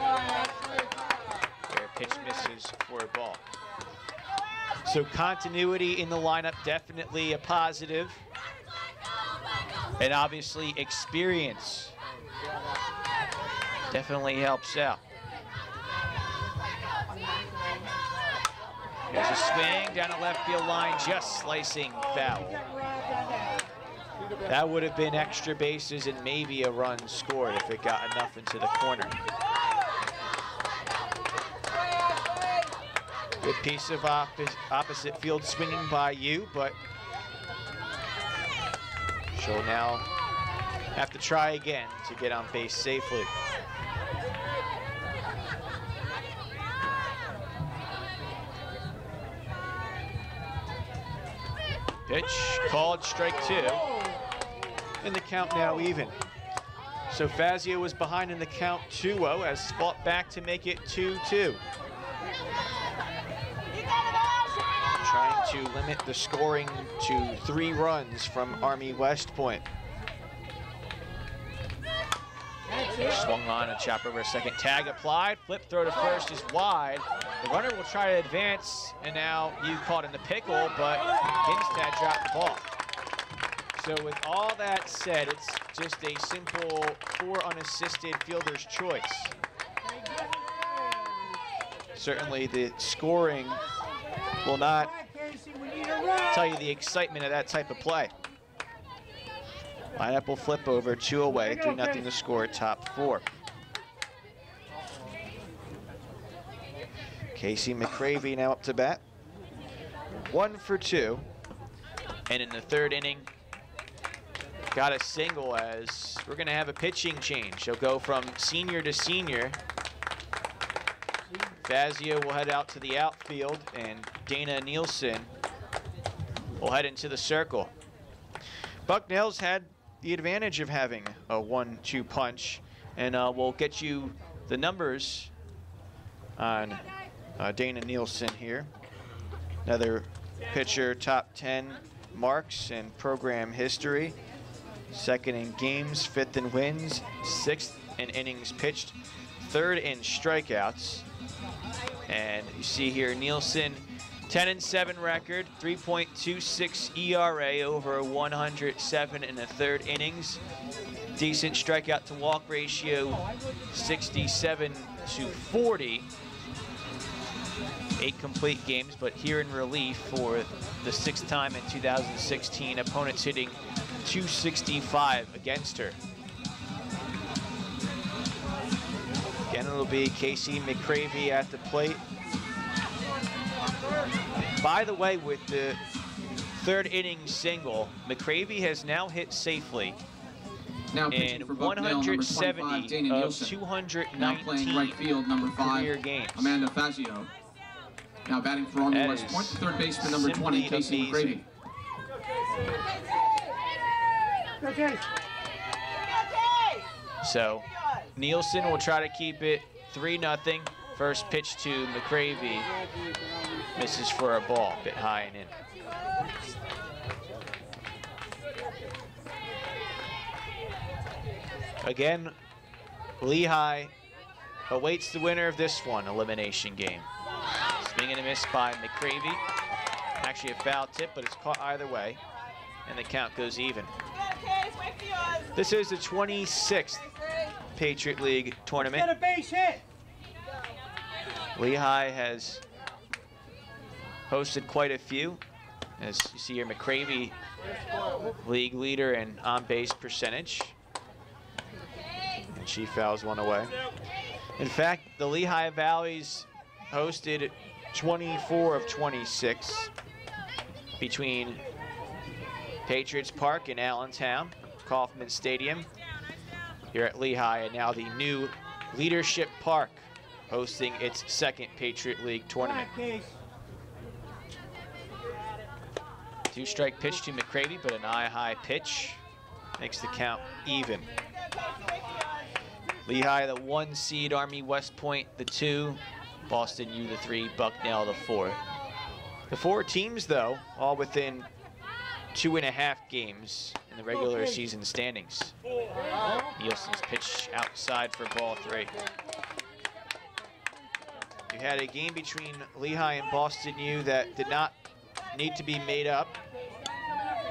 Speaker 1: Where pitch misses for a ball. So continuity in the lineup, definitely a positive. And obviously experience definitely helps out. There's a swing down the left field line, just slicing foul. That would have been extra bases and maybe a run scored if it got enough into the corner. Good piece of opposite, opposite field swinging by you, but she'll now have to try again to get on base safely. Pitch called strike two. And the count now even. So Fazio was behind in the count 2-0 as fought back to make it 2-2. Trying to limit the scoring to three runs from Army West Point. Swung on a chop over a second. Tag applied. Flip throw to first is wide. The runner will try to advance, and now you caught in the pickle, but Hinstad dropped the ball. So with all that said, it's just a simple four unassisted fielder's choice. Certainly the scoring will not tell you the excitement of that type of play. Lineup will flip over, two away, 3 nothing to score, top four. Casey McCravey now up to bat. One for two. And in the third inning, got a single as we're going to have a pitching change. He'll go from senior to senior. Fazio will head out to the outfield, and Dana Nielsen will head into the circle. Bucknell's had the advantage of having a one-two punch, and uh, we'll get you the numbers on uh, Dana Nielsen here. Another pitcher, top 10 marks in program history. Second in games, fifth in wins, sixth in innings pitched, third in strikeouts. And you see here Nielsen 10 and 7 record, 3.26 ERA over 107 and a third innings. Decent strikeout to walk ratio, 67 to 40. Eight complete games, but here in relief for the sixth time in 2016. Opponents hitting 265 against her. Again, it'll be Casey McCravey at the plate. By the way, with the third inning single, McCravey has now hit safely
Speaker 2: Now
Speaker 1: in
Speaker 2: pitching for Bucknell,
Speaker 1: 170
Speaker 2: Dana
Speaker 1: of
Speaker 2: Nielsen. Now playing
Speaker 1: 219
Speaker 2: right field, number five,
Speaker 1: career games.
Speaker 2: Amanda Fazio. Now batting for Army West Point, third baseman, number 20,
Speaker 1: simply
Speaker 2: Casey
Speaker 1: amazing.
Speaker 3: McCravey.
Speaker 1: So Nielsen will try to keep it 3 nothing. First pitch to McCravey misses for a ball, bit high and in. Again, Lehigh awaits the winner of this one, elimination game. Swing and a miss by McCravey. Actually a foul tip, but it's caught either way, and the count goes even. This is the 26th Patriot League tournament.
Speaker 3: Get a base hit.
Speaker 1: Lehigh has hosted quite a few. As you see here, McCravey, league leader in on-base percentage. And she fouls one away. In fact, the Lehigh Valleys hosted 24 of 26 between Patriots Park in Allentown, Kauffman Stadium, here at Lehigh, and now the new Leadership Park hosting its second Patriot League tournament. Two strike pitch to McCravey, but an eye high pitch makes the count even. Lehigh, the one seed, Army West Point, the two, Boston U, the three, Bucknell, the four. The four teams, though, all within two and a half games in the regular season standings. Nielsen's pitch outside for ball three. You had a game between Lehigh and Boston U that did not need to be made up.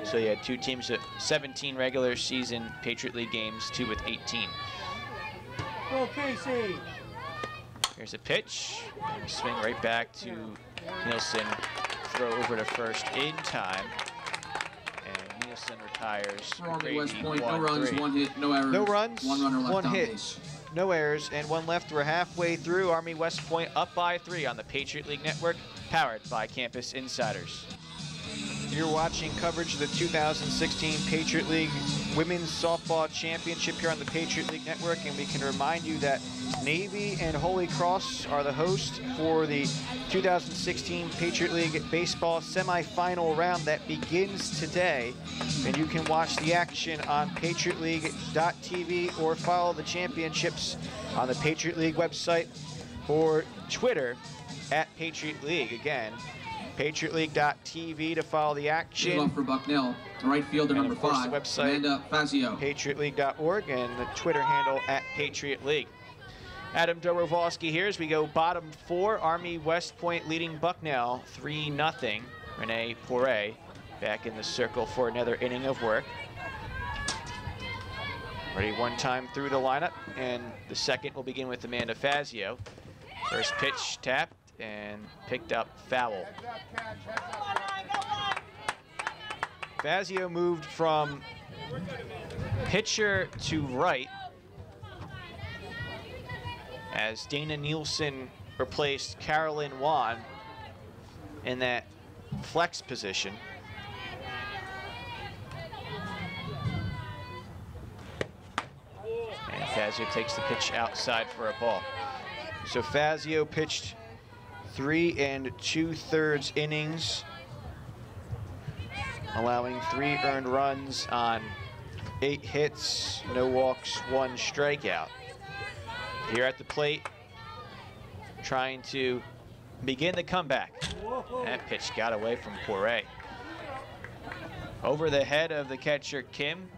Speaker 1: So you had two teams with 17 regular season Patriot League games, two with 18.
Speaker 3: Go Casey.
Speaker 1: Here's a pitch. Swing right back to Nielsen. Throw over to first in time. And Nielsen retires.
Speaker 2: For West Point, no
Speaker 1: one,
Speaker 2: runs,
Speaker 1: three.
Speaker 2: one hit, no errors.
Speaker 1: No runs,
Speaker 2: One runner left
Speaker 1: one
Speaker 2: on
Speaker 1: hit.
Speaker 2: base.
Speaker 1: No errors and one left. We're halfway through. Army West Point up by three on the Patriot League Network, powered by Campus Insiders. You're watching coverage of the 2016 Patriot League Women's Softball Championship here on the Patriot League Network, and we can remind you that Navy and Holy Cross are the hosts for the 2016 Patriot League Baseball semifinal round that begins today. And you can watch the action on PatriotLeague.tv or follow the championships on the Patriot League website or Twitter at Patriot League. Again, PatriotLeague.tv to follow the action.
Speaker 2: for Bucknell. The right fielder,
Speaker 1: And,
Speaker 2: number
Speaker 1: of course,
Speaker 2: five,
Speaker 1: the website.
Speaker 2: Amanda Fazio.
Speaker 1: PatriotLeague.org and the Twitter handle at Patriot League. Adam Dobrovolsky here as we go bottom four. Army West Point leading Bucknell 3 0. Renee Poirier back in the circle for another inning of work. Ready one time through the lineup, and the second will begin with Amanda Fazio. First pitch tapped and picked up foul. Fazio moved from pitcher to right as Dana Nielsen replaced Carolyn Wan in that flex position. And Fazio takes the pitch outside for a ball. So Fazio pitched three and two thirds innings, allowing three earned runs on eight hits, no walks, one strikeout. Here at the plate, trying to begin the comeback. That pitch got away from Poirier. Over the head of the catcher, Kim,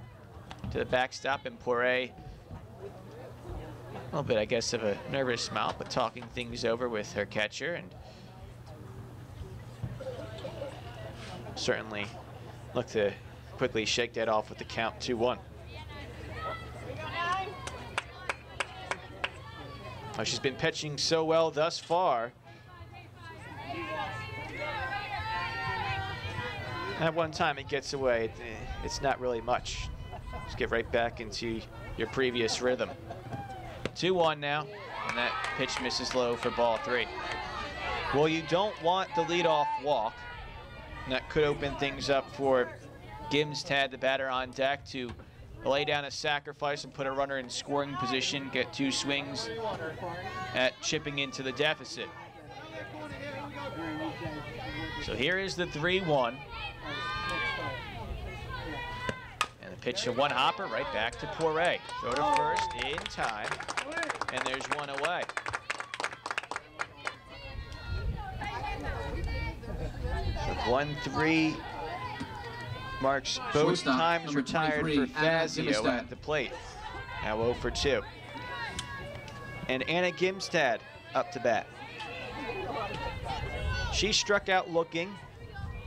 Speaker 1: to the backstop, and Poirier, a little bit, I guess, of a nervous smile, but talking things over with her catcher, and certainly look to quickly shake that off with the count 2-1. Oh, she's been pitching so well thus far. At one time it gets away, it, it's not really much. Just get right back into your previous rhythm. 2-1 now, and that pitch misses low for ball three. Well, you don't want the leadoff walk. And that could open things up for Gimstad, the batter on deck, to lay down a sacrifice and put a runner in scoring position, get two swings at chipping into the deficit. So here is the 3-1. And the pitch to one hopper right back to Poirier. Throw to first in time, and there's one away. So 1-3 marks both
Speaker 2: Shortstop,
Speaker 1: times
Speaker 2: number
Speaker 1: retired
Speaker 2: 23,
Speaker 1: for
Speaker 2: Anna
Speaker 1: Fazio
Speaker 2: Zimmerstadt.
Speaker 1: at the plate. Now 0 for 2. And Anna Gimstad up to bat. She struck out looking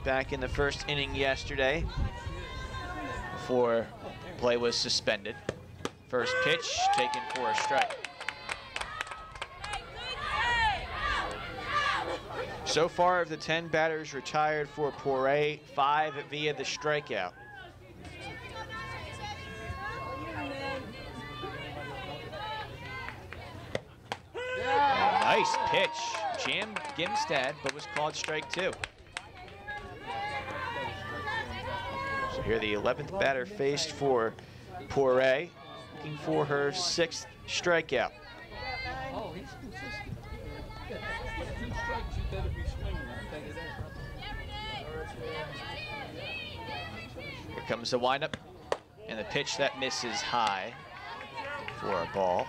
Speaker 1: back in the first inning yesterday before play was suspended. First pitch taken for a strike. So far of the 10 batters retired for Poire, five via the strikeout. Nice pitch. Jammed Gimstad, but was called strike two. Here the 11th batter faced for Poire, looking for her sixth strikeout. Here comes the windup, and the pitch that misses high for a ball.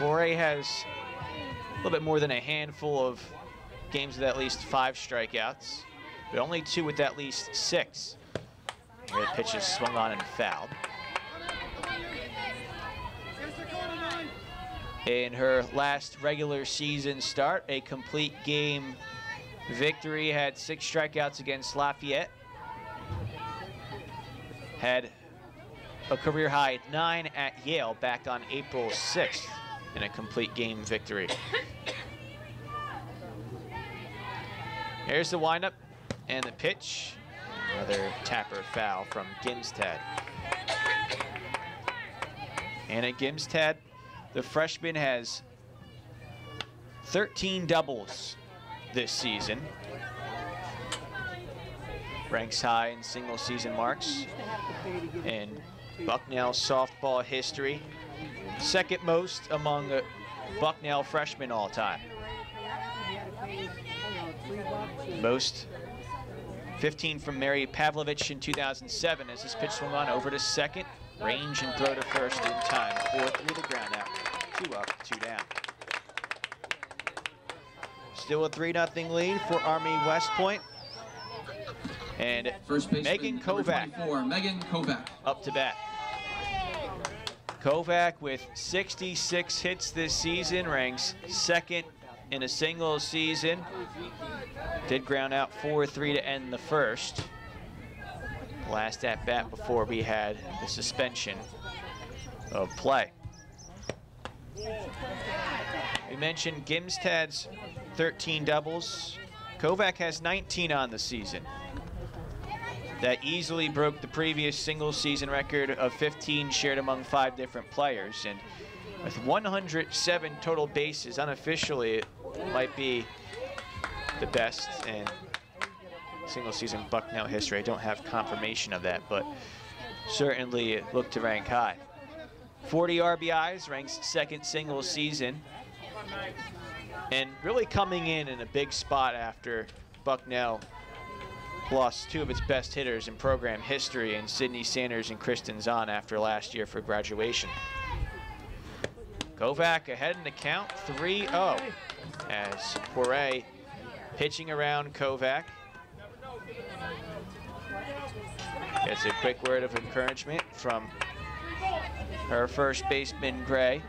Speaker 1: Poirier has a little bit more than a handful of games with at least five strikeouts, but only two with at least six. The pitch is swung on and fouled. In her last regular season start, a complete game victory, had six strikeouts against Lafayette. Had a career high nine at Yale back on April 6th in a complete game victory. Here's the windup and the pitch. Another tapper foul from Gimstad. Anna Gimstad, the freshman, has 13 doubles this season. Ranks high in single season marks in Bucknell softball history. Second most among Bucknell freshmen all time. Most 15 from Mary Pavlovich in 2007 as this pitch swung on over to second. Range and throw to first in time. Four through the ground out. Two up, two down. Still a 3 0 lead for Army West Point. And
Speaker 2: First
Speaker 1: Megan Kovac
Speaker 2: Megan Kovac.
Speaker 1: up to bat. Kovac with 66 hits this season, ranks second in a single season. Did ground out 4-3 to end the first. Last at bat before we had the suspension of play. We mentioned Gimstad's 13 doubles. Kovac has 19 on the season. That easily broke the previous single season record of 15 shared among five different players. And with 107 total bases, unofficially, it might be the best in single season Bucknell history. I don't have confirmation of that, but certainly it looked to rank high. 40 RBIs, ranks second single season. And really coming in in a big spot after Bucknell lost two of its best hitters in program history in Sydney Sanders and Kristen Zahn after last year for graduation. Kovac ahead in the count, 3-0 as Poirier pitching around Kovac. Gets a quick word of encouragement from her first baseman, Gray.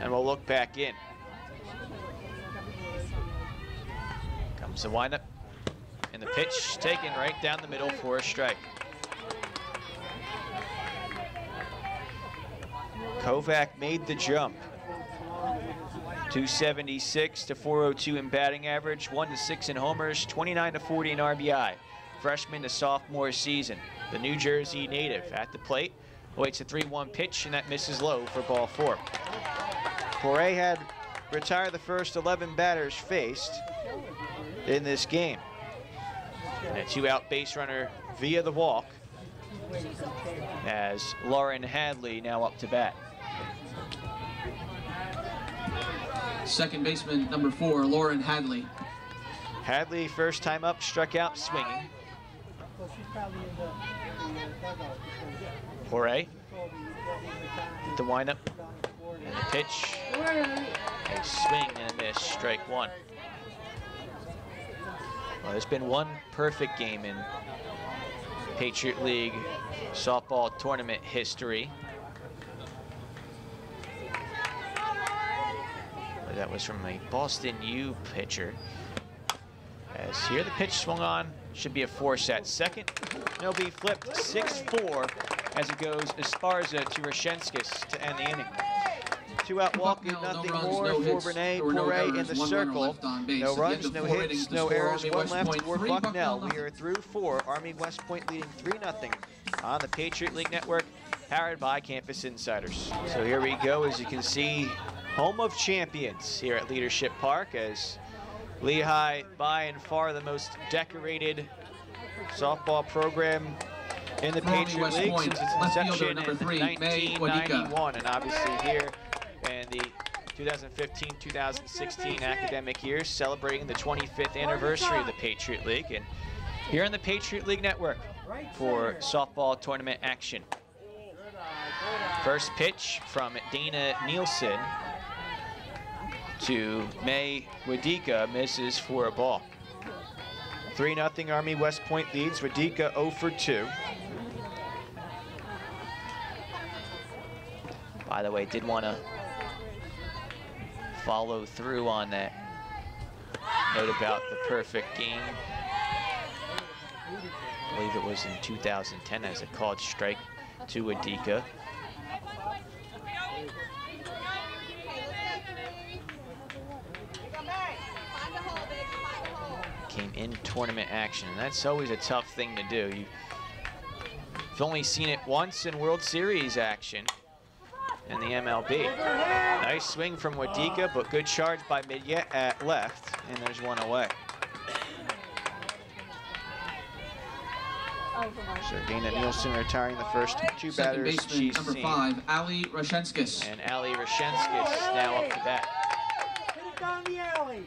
Speaker 1: And we'll look back in. Comes the windup. And the pitch taken right down the middle for a strike. Kovac made the jump. 276 to 402 in batting average, 1 to 6 in homers, 29 to 40 in RBI. Freshman to sophomore season. The New Jersey native at the plate awaits a 3-1 pitch and that misses low for ball four. Poirier had retired the first 11 batters faced in this game. And a two-out base runner via the walk as Lauren Hadley now up to bat.
Speaker 2: Second baseman, number four, Lauren Hadley.
Speaker 1: Hadley, first time up, struck out swinging.
Speaker 3: Well, she's probably in the, in the dugout because
Speaker 1: Poirier,
Speaker 3: she told me that
Speaker 1: the windup,
Speaker 3: down the board.
Speaker 1: and the pitch. A swing and a miss, strike one. Well, there's been one perfect game in Patriot League softball tournament history. That was from a Boston U pitcher. As here the pitch swung on, should be a four set. Second, no be flipped 6-4 as it goes Esparza to Rashenskis to end the inning. Two out walk and
Speaker 2: Bucknell, no
Speaker 1: nothing
Speaker 2: runs,
Speaker 1: more
Speaker 2: no
Speaker 1: for. Renee
Speaker 2: There no
Speaker 1: in the circle.
Speaker 2: left on base.
Speaker 1: No runs, no hits, no errors,
Speaker 2: Army
Speaker 1: one
Speaker 2: West
Speaker 1: left
Speaker 2: Point
Speaker 1: for Bucknell.
Speaker 2: Bucknell
Speaker 1: We are through four. Army West Point leading 3 0 on the Patriot League Network, powered by Campus Insiders. So here we go, as you can see, home of champions here at Leadership Park as Lehigh, by and far the most decorated softball program in the Patriot League since its inception
Speaker 2: number
Speaker 1: in
Speaker 2: three, May
Speaker 1: 1991. And obviously here in the 2015-2016 academic year, celebrating the 25th anniversary of the Patriot League. And here on the Patriot League Network for softball tournament action. First pitch from Dana Nielsen to May Wadika misses for a ball. 3 0 Army West Point leads. Wadika 0 for 2. By the way, did want to follow through on that note about the perfect game. I believe it was in 2010 as a called strike to Adika. Came in tournament action, and that's always a tough thing to do. You, you've only seen it once in World Series action in the MLB. Nice swing from Wadika, but good charge by Midyet at left, and there's one away. So Dana Nielsen retiring the first two
Speaker 2: Second
Speaker 1: batters
Speaker 2: baseman,
Speaker 1: she's
Speaker 2: number
Speaker 1: seen.
Speaker 2: five, Ali Rashenskis.
Speaker 1: And Ali Rashenskis now up to bat.
Speaker 3: Hit it down the alley.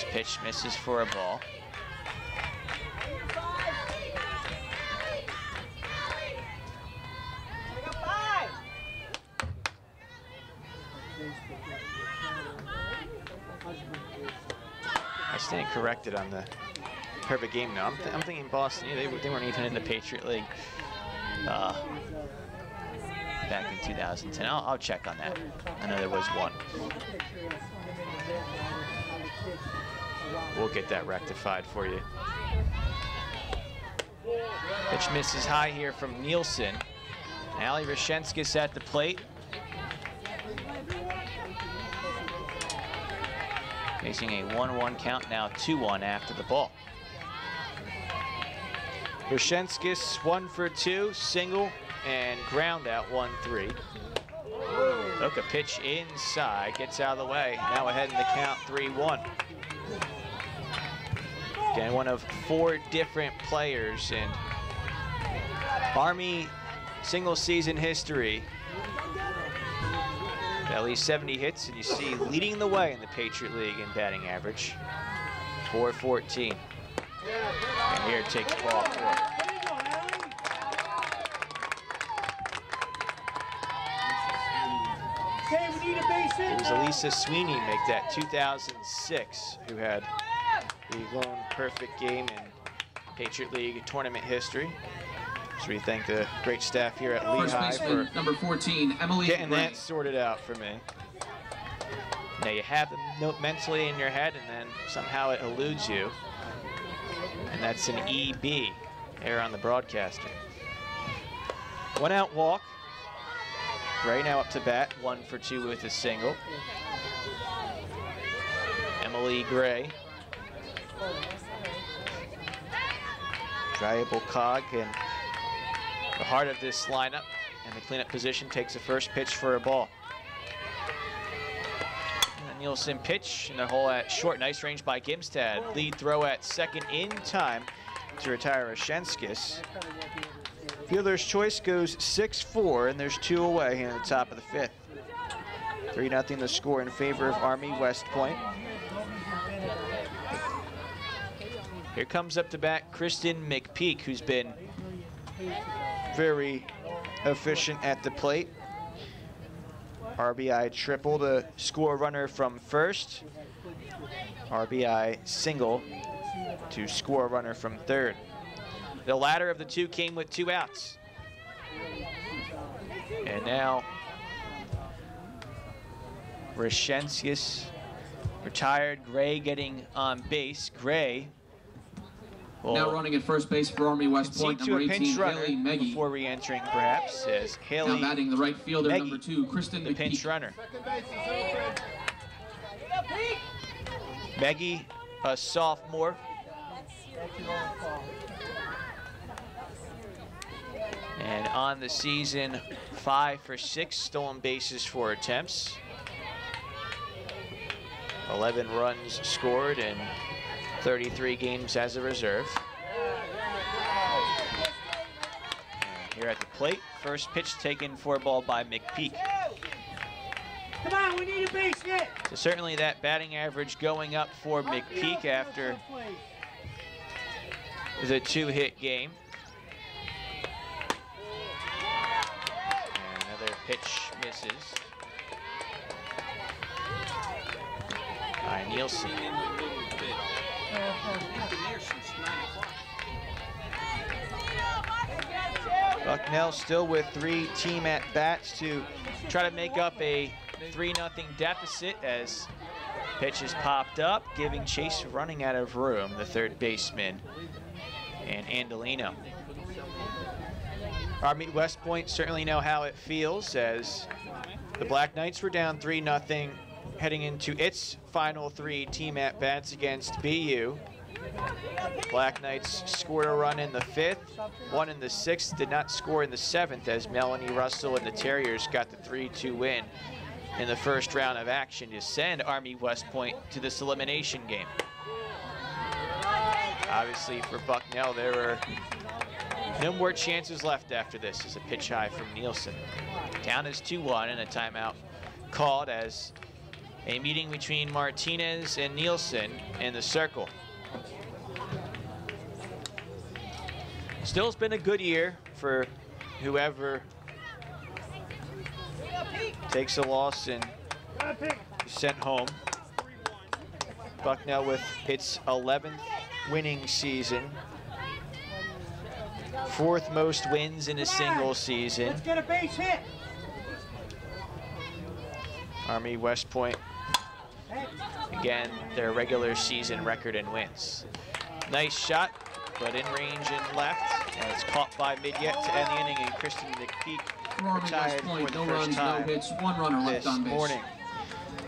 Speaker 1: First pitch misses for a ball. I stand corrected on the perfect game now. I'm, th I'm thinking Boston, yeah, they, they weren't even in the Patriot League uh, back in 2010. I'll, I'll check on that. I know there was one. We'll get that rectified for you. Pitch misses high here from Nielsen. Ali Rashenskis at the plate. Facing a 1-1 count now 2-1 after the ball. Rashenskis one for two, single, and ground out 1-3. Took a pitch inside, gets out of the way. Now ahead in the count 3-1. Again, one of four different players in Army single season history. At least 70 hits, and you see leading the way in the Patriot League in batting average. 414. And here takes ball four.
Speaker 3: There you go, Allie. Okay, we need a base hit
Speaker 1: It was. Elisa Sweeney make that 2006, who had the lone perfect game in Patriot League tournament history. So we thank the great staff here at Lehigh for
Speaker 2: number 14, Emily
Speaker 1: getting
Speaker 2: Gray.
Speaker 1: that sorted out for me. Now you have the note mentally in your head and then somehow it eludes you. And that's an EB, error on the broadcaster. One out walk. Gray now up to bat, one for two with a single. Emily Gray. Valuable cog in the heart of this lineup. And the cleanup position takes the first pitch for a ball. And Nielsen pitch in the hole at short. Nice range by Gimstad. Lead throw at second in time to retire Rashenskis. Fielder's choice goes 6-4, and there's two away here in the top of the fifth. 3-0 the score in favor of Army West Point. Here comes up to bat Kristen McPeak, who's been very efficient at the plate. RBI triple to score runner from first. RBI single to score runner from third. The latter of the two came with two outs. And now Rashenskis retired. Gray getting on base. Gray will
Speaker 2: Now running at first base for Army West Point, number 18,
Speaker 1: pinch runner
Speaker 2: Haley Meggie.
Speaker 1: before re-entering perhaps as
Speaker 2: Now
Speaker 1: Haley,
Speaker 2: batting the right fielder,
Speaker 1: Meggie,
Speaker 2: number two, Kristen
Speaker 1: the pinch runner.
Speaker 3: Second base is open.
Speaker 1: Meggie, a sophomore, and on the season, five for six stolen bases for attempts. 11 runs scored in 33 games as a reserve. And here at the plate, first pitch taken for a ball by McPeak.
Speaker 3: Come on, we need a base hit.
Speaker 1: So certainly that batting average going up for McPeak after the two-hit game. And another pitch misses. By Nielsen. Bucknell still with three team at bats to try to make up a 3 0 deficit as pitches popped up, giving Chase running out of room, the third baseman, and Andolino. Army West Point certainly know how it feels as the Black Knights were down 3 0 heading into its final three team at bats against BU. Black Knights scored a run in the fifth, one in the sixth, did not score in the seventh as Melanie Russell and the Terriers got the 3-2 win in the first round of action to send Army West Point to this elimination game. Obviously for Bucknell, there were no more chances left after this as a pitch high from Nielsen. Down is 2-1 and a timeout called as a meeting between Martinez and Nielsen in the circle. Still's been a good year for whoever takes a loss and sent home. Bucknell with its 11th winning season. Fourth most wins in a single season.
Speaker 3: Let's get a base hit.
Speaker 1: Army West Point, again, their regular season record in wins. Nice shot, but in range and left, and it's caught by mid-yet to end the inning, and Kristen McPeak
Speaker 2: For Army West
Speaker 1: retired
Speaker 2: Point,
Speaker 1: for the
Speaker 2: no
Speaker 1: first
Speaker 2: runs, no
Speaker 1: time
Speaker 2: hits, one runner left
Speaker 1: this
Speaker 2: on base.
Speaker 1: morning.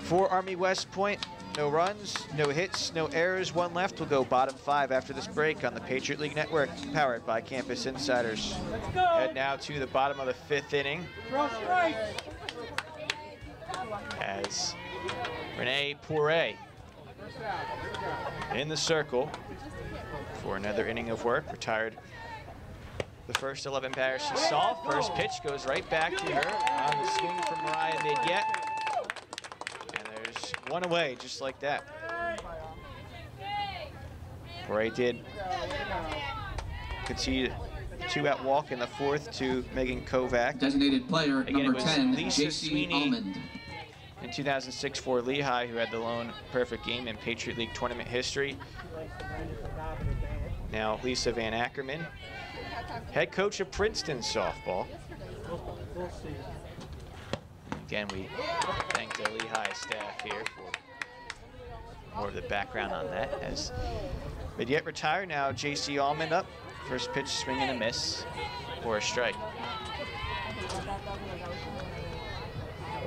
Speaker 1: For Army West Point, no runs, no hits, no errors, one left. We'll go bottom five after this break on the Patriot League Network, powered by Campus Insiders.
Speaker 3: Let's.
Speaker 1: Head now to the bottom of the fifth inning
Speaker 3: Throw strike.
Speaker 1: As Renee Poirier in the circle for another inning of work. Retired the first 11 batters she saw. First pitch goes right back to her on the swing from Mariah Midyet. And there's one away just like that. Poirier did concede two at walk in the fourth to Megan Kovac.
Speaker 2: Designated player
Speaker 1: Again,
Speaker 2: number 10,
Speaker 1: Lisa
Speaker 2: JC
Speaker 1: Sweeney.
Speaker 2: Almond.
Speaker 1: In 2006 for Lehigh, who had the lone perfect game in Patriot League tournament history. Now Lisa Van Ackerman, head coach of Princeton softball. Again, we thank the Lehigh staff here for more of the background on that. As but yet retired now, J.C. Almond up. First pitch, swing and a miss for a strike.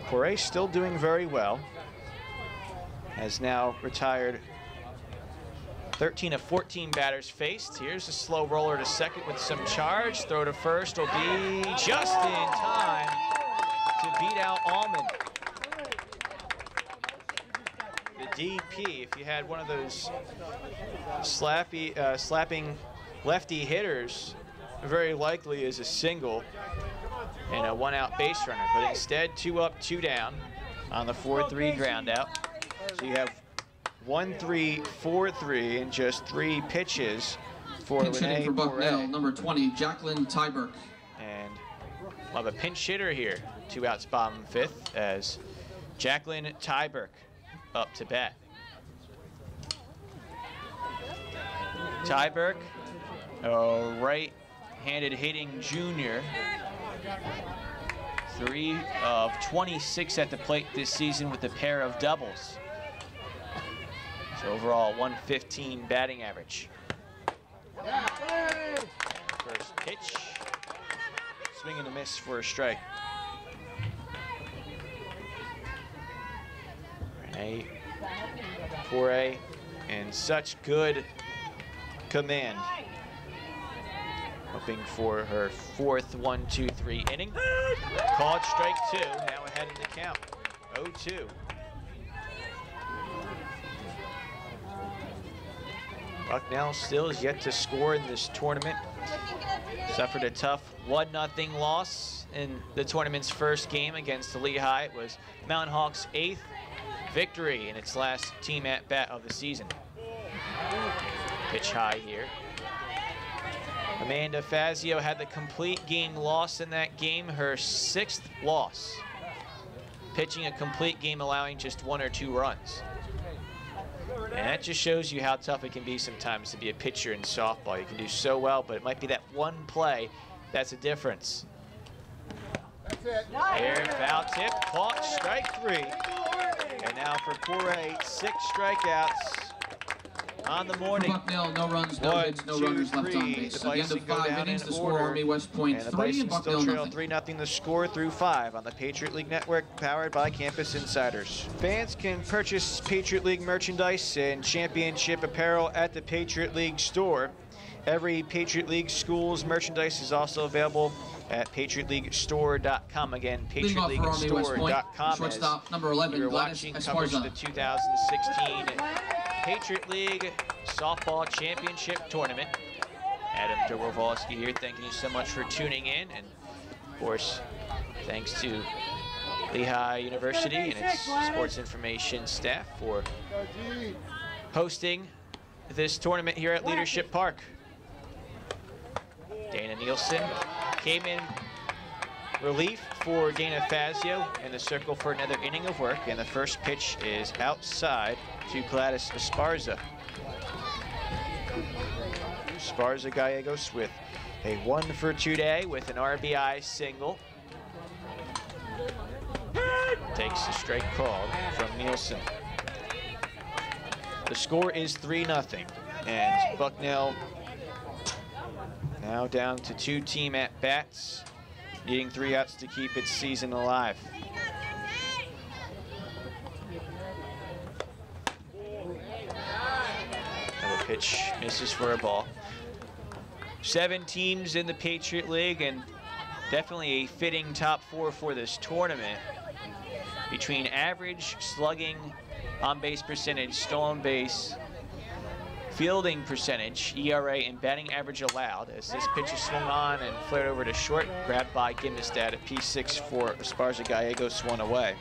Speaker 1: Poirier still doing very well. Has now retired 13 of 14 batters faced. Here's a slow roller to second with some charge. Throw to first will be just in time to beat out Almond. The DP, if you had one of those slappy, uh, slapping lefty hitters, very likely is a single and a one out base runner. But instead, two up, two down on the 4-3 ground out. So you have one, three, four, three, and just three pitches for
Speaker 2: Pinch hitting
Speaker 1: Renee
Speaker 2: for Bucknell, number 20, Jacqueline Tyberg.
Speaker 1: And we'll have a pinch hitter here. Two outs, bottom fifth, as Jacqueline Tyberg up to bat. Tyberg, a right-handed hitting junior. Three of 26 at the plate this season with a pair of doubles. So overall, 115 batting average. First pitch. Swing and a miss for a strike. Renee, Poirier, and such good command. Hoping for her fourth one, two, three inning. Called strike two, now ahead in the count. 0-2. Bucknell still is yet to score in this tournament. suffered a tough 1-0 loss in the tournament's first game against Lehigh. It was Mountain Hawks' eighth victory in its last team at bat of the season. Pitch high here. Amanda Fazio had the complete game loss in that game, her sixth loss. Pitching a complete game, allowing just one or two runs. And that just shows you how tough it can be sometimes to be a pitcher in softball. You can do so well, but it might be that one play that's a difference. Here, foul tip, caught, strike three. And now for Corey, six strikeouts on the morning.
Speaker 2: Bucknell, no runs, no
Speaker 1: One,
Speaker 2: hits, no
Speaker 1: two,
Speaker 2: runners left on base.
Speaker 1: The
Speaker 2: At the end of five
Speaker 1: down
Speaker 2: innings,
Speaker 1: in
Speaker 2: the score. Army West Point
Speaker 1: And
Speaker 2: three
Speaker 1: Bison
Speaker 2: and
Speaker 1: still trail
Speaker 2: nothing.
Speaker 1: 3 nothing the score through 5 on the Patriot League Network powered by Campus Insiders. Fans can purchase Patriot League merchandise and championship apparel at the Patriot League store. Every Patriot League school's merchandise is also available at patriotleaguestore.com. Again,
Speaker 2: Leading off for Army West
Speaker 1: patriotleaguestore.com.
Speaker 2: shortstop number 11,
Speaker 1: You're
Speaker 2: Gladys
Speaker 1: watching coverage of the 2016 Patriot League Softball Championship Tournament. Adam Dobrovolsky here, thanking you so much for tuning in. And of course, thanks to Lehigh University and its sports information staff for hosting this tournament here at Leadership Park. Dana Nielsen came in relief for Dana Fazio in the circle for another inning of work, and the first pitch is outside to Gladys Esparza. Esparza Gallegos with a one for two day with an RBI single. Takes a strike call from Nielsen. The score is 3 0 and Bucknell now down to two team at bats, needing three outs to keep its season alive. And the pitch misses for a ball. Seven teams in the Patriot League and definitely a fitting top four for this tournament. Between average, slugging, on-base percentage, stolen base, fielding percentage, ERA, and batting average allowed as this pitch is swung on and flared over to short, grabbed by Gimstad at P6 for Esparza Gallegos one away.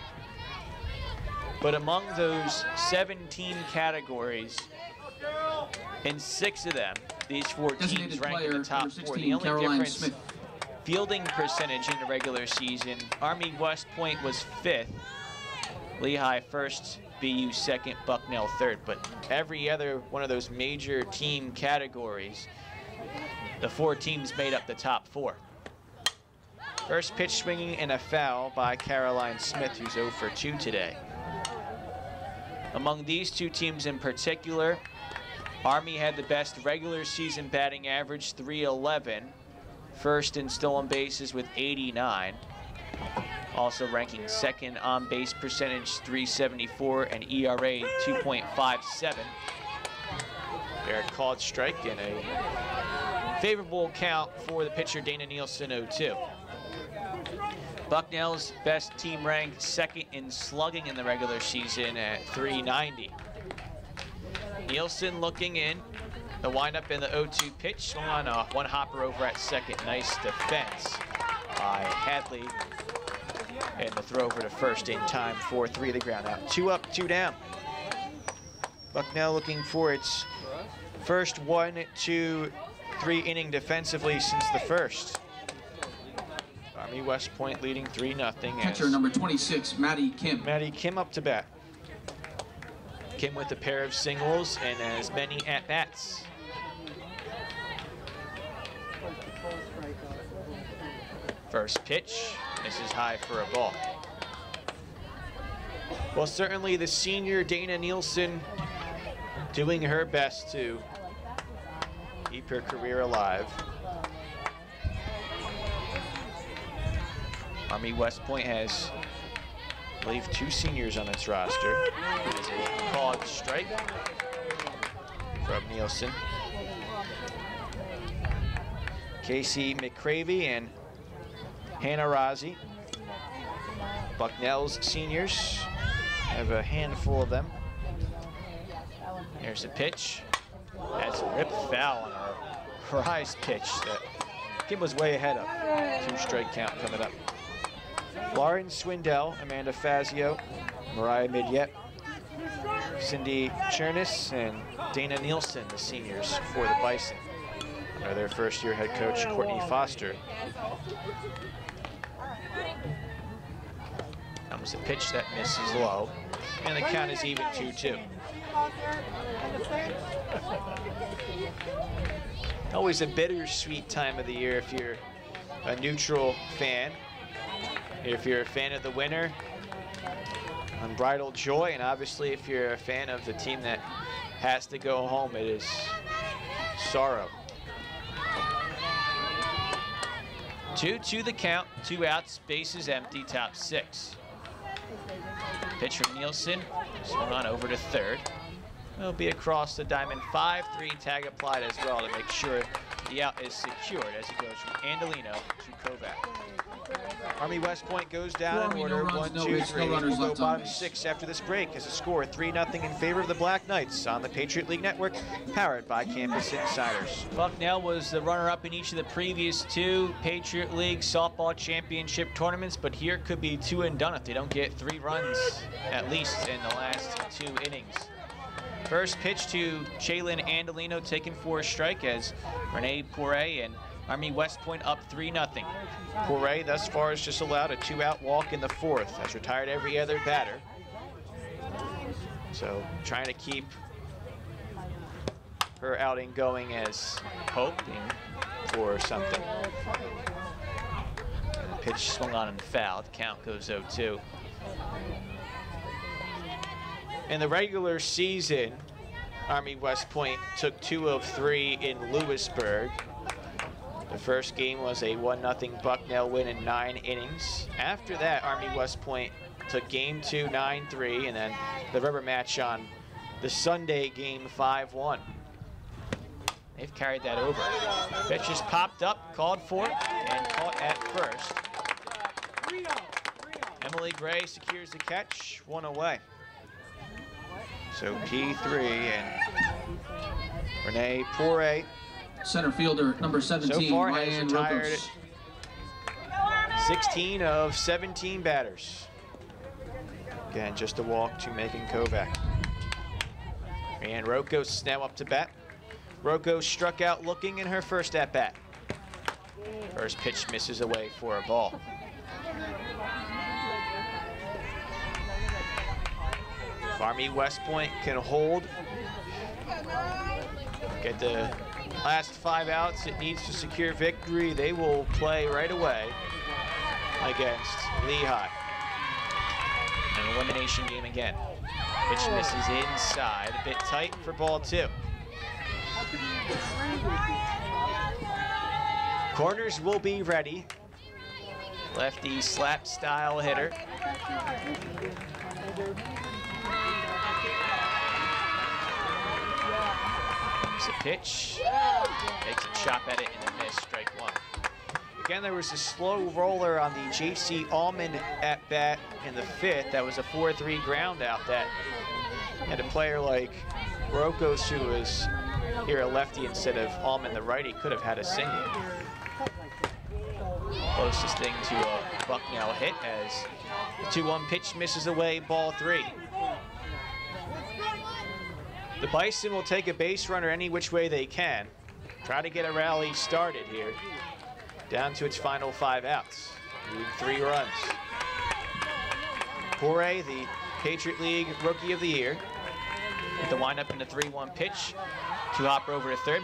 Speaker 1: But among those 17 categories, in six of them, these four teams
Speaker 2: Designated
Speaker 1: rank in the top
Speaker 2: number
Speaker 1: four. The only
Speaker 2: Caroline
Speaker 1: difference,
Speaker 2: Smith.
Speaker 1: fielding percentage in the regular season, Army West Point was fifth, Lehigh first, BU second, Bucknell third. But every other one of those major team categories, the four teams made up the top four. First pitch swinging and a foul by Caroline Smith, who's 0 for 2 today. Among these two teams in particular, Army had the best regular season batting average, 311. First in stolen bases with 89. Also ranking second on base percentage, 374, and ERA 2.57. Eric called strike in a favorable count for the pitcher Dana Nielsen 0-2. Bucknell's best team ranked second in slugging in the regular season at 390. Nielsen looking in. The windup in the 0-2 pitch. Swung on a one hopper over at second. Nice defense by Hadley. And the throw over to first in time for three of the ground out. Two up, two down. Bucknell looking for its first one, two, three inning defensively since the first. Army West Point leading 3 nothing.
Speaker 2: Catcher number 26, Maddie Kim.
Speaker 1: Maddie Kim up to bat. Kim with a pair of singles and as many at-bats. First pitch, misses high for a ball. Well, certainly the senior Dana Nielsen doing her best to keep her career alive. Army West Point has, believe, two seniors on its roster. Is a called strike from Nielsen. Casey McCravey and Hannah Razi. Bucknell's seniors have a handful of them. There's a pitch. That's a rip foul on a rise pitch that Kim was way ahead of. Two strike count coming up. Lauren Swindell, Amanda Fazio, Mariah Midyet, Cindy Chernis, and Dana Nielsen, the seniors for the Bison. Under their first year head coach, Courtney Foster. Comes a pitch that misses low, and the count is even 2-2. Always a bittersweet time of the year if you're a neutral fan. If you're a fan of the winner, unbridled joy, and obviously if you're a fan of the team that has to go home, it is sorrow. Two to the count, two outs, bases empty, top six. Pitch from Nielsen, swung on over to third. It'll be across the diamond, 5-3 tag applied as well to make sure the out is secured as it goes from Andolino to Kovac. Army West Point goes down
Speaker 2: Army,
Speaker 1: in
Speaker 2: no
Speaker 1: order,
Speaker 2: runs,
Speaker 1: one,
Speaker 2: no
Speaker 1: two,
Speaker 2: hits, no
Speaker 1: three.
Speaker 2: runners
Speaker 1: We'll go
Speaker 2: left on
Speaker 1: bottom
Speaker 2: base.
Speaker 1: six after this break as a score, 3-0 in favor of the Black Knights on the Patriot League Network, powered by Campus Insiders. Bucknell was the runner-up in each of the previous two Patriot League softball championship tournaments, but here could be two and done if they don't get three runs at least in the last two innings. First pitch to Shaylin Andolino taken for a strike as Renee Poirier and Army West Point up 3 0. Poirier thus far has just allowed a two out walk in the fourth, has retired every other batter. So trying to keep her outing going as hoping for something. And the pitch swung on and fouled. Count goes 0 2. In the regular season, Army West Point took two of three in Lewisburg. The first game was a 1-0 Bucknell win in nine innings. After that, Army West Point took game two, 9-3, and then the rubber match on the Sunday game, 5-1. They've carried that over. Pitch just popped up, called for, it, and caught at first. Emily Gray secures the catch, one away. So P3 and Renee Poirier
Speaker 2: Center fielder number 17,
Speaker 1: so far has
Speaker 2: Ryan
Speaker 1: retired
Speaker 2: Rokos.
Speaker 1: 16 of 17 batters. Again, just a walk to Megan Kovac. And Rokos now up to bat. Rokos struck out looking in her first at bat. First pitch misses away for a ball. Army West Point can hold, get the last five outs it needs to secure victory, they will play right away against Lehigh. An elimination game again. Pitch misses inside, a bit tight for ball two. Corners will be ready. Lefty slap style hitter. Comes a pitch. Takes a chop at it and a miss, strike one. Again, there was a slow roller on the J.C. Allman at bat in the fifth. That was a 4-3 ground out that had a player like Rokos, who was here a lefty instead of Allman the righty, could have had a single. Closest thing to a Bucknell hit as the 2-1 pitch misses away, ball three. The Bison will take a base runner any which way they can. Try to get a rally started here. Down to its final five outs. Need three runs. Poirier, the Patriot League Rookie of the Year. With the windup in the 3-1 pitch. To hopper over to third.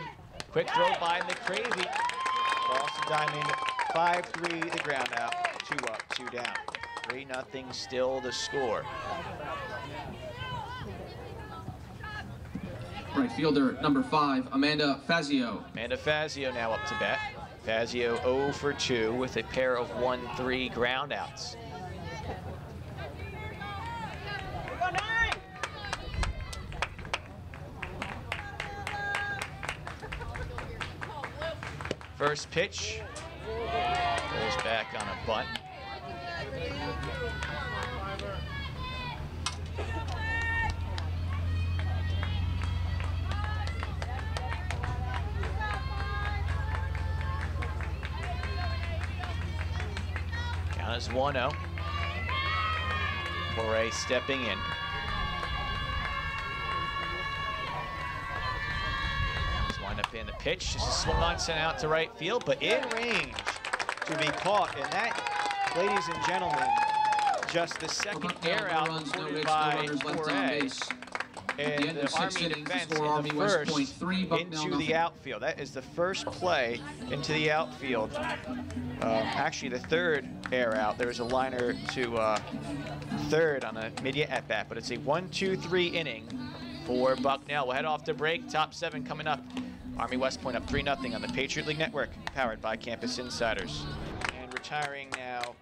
Speaker 1: Quick throw by McCravey. The diamond. 5-3 the ground out. Two up, two down. 3-0 still the score.
Speaker 2: Right fielder number five, Amanda Fazio.
Speaker 1: Amanda Fazio now up to bat. Fazio 0 for 2 with a pair of 1-3 ground outs. First pitch goes back on a bunt. Count is 1-0. Poirier stepping in. Just wind up in the pitch. This is swung on, sent out to right field, but in range to be caught. And that, ladies and gentlemen, just the second air out
Speaker 2: runs, no
Speaker 1: recorded
Speaker 2: hits, no
Speaker 1: by
Speaker 2: Poirier.
Speaker 1: And
Speaker 2: the
Speaker 1: the Army defense in the
Speaker 2: West
Speaker 1: first into the outfield. That is the first play into the outfield. Um, actually, the third air out. There was a liner to uh, third on a mid at bat, but it's a one, two, three inning for Bucknell. We'll head off to break. Top seven coming up. Army West Point up 3 0 on the Patriot League Network, powered by Campus Insiders. And retiring now,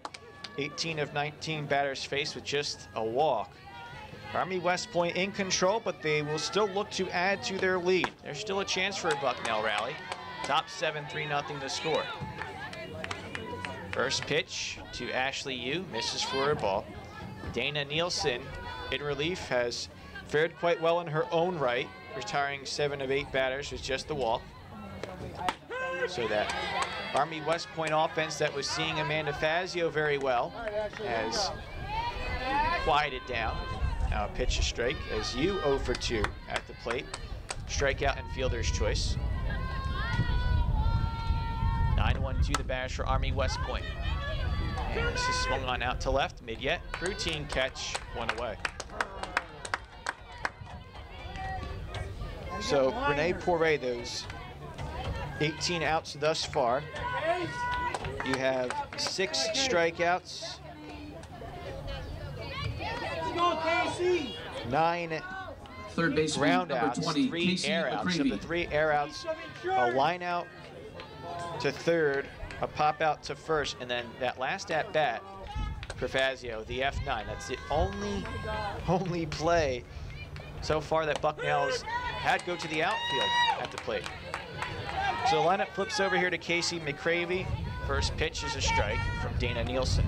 Speaker 1: 18 of 19 batters faced with just a walk. Army West Point in control, but they will still look to add to their lead. There's still a chance for a Bucknell rally. Top seven, 3 0 to score. First pitch to Ashley Yu, misses for a ball. Dana Nielsen in relief has fared quite well in her own right, retiring seven of eight batters with just the walk. So that Army West Point offense that was seeing Amanda Fazio very well has quieted down. A pitch a strike as you 0 for 2 at the plate. Strikeout and fielder's choice. 9-1-2 the bash for Army West Point. And this is swung on out to left, Midyet. Routine catch, one away. So Renee Poirier, those 18 outs thus far. You have six strikeouts. Nine
Speaker 2: Third
Speaker 1: ground
Speaker 2: number
Speaker 1: outs,
Speaker 2: 20,
Speaker 1: three
Speaker 2: Casey
Speaker 1: air outs. Of the three air outs, a line out to third, a pop out to first, and then that last at bat for Fazio, the F9. That's the only, only play so far that Bucknell's had go to the outfield at the plate. So the lineup flips over here to Casey McCravey. First pitch is a strike from Dana Nielsen.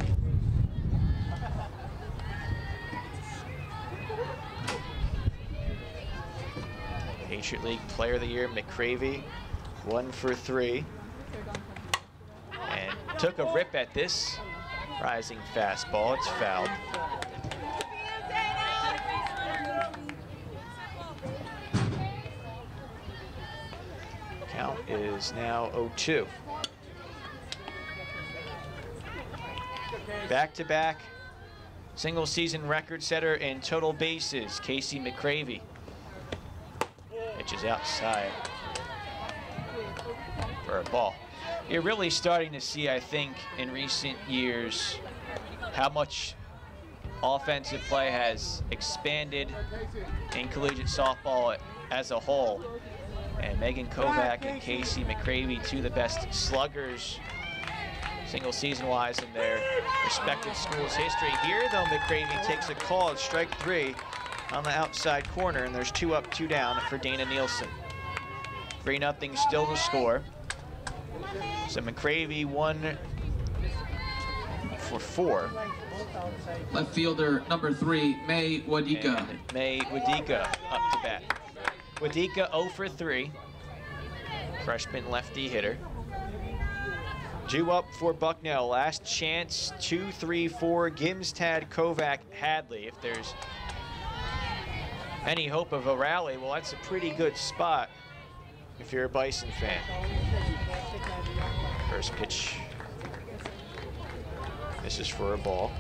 Speaker 1: Patriot League Player of the Year, McCravey, one for three. And took a rip at this rising fastball. It's fouled. Count is now 0-2. Back-to-back single season record setter in total bases, Casey McCravey. Pitches outside for a ball. You're really starting to see, I think, in recent years, how much offensive play has expanded in collegiate softball as a whole. And Megan Kovac and Casey McCravey, two of the best sluggers single season wise in their respective schools' history. Here, though, McCravey takes a call at strike three on the outside corner, and there's two up, two down for Dana Nielsen. 3 nothing still to score. So McCravey one for four.
Speaker 2: Left fielder, number three, May Wadika.
Speaker 1: And May Wadika up to bat. Wadika 0 for 3. Freshman lefty hitter. Due up for Bucknell. Last chance, 2, 3, 4. Gimstad, Kovac, Hadley. If there's any hope of a rally, well, that's a pretty good spot if you're a Bison fan. First pitch. This is for a ball.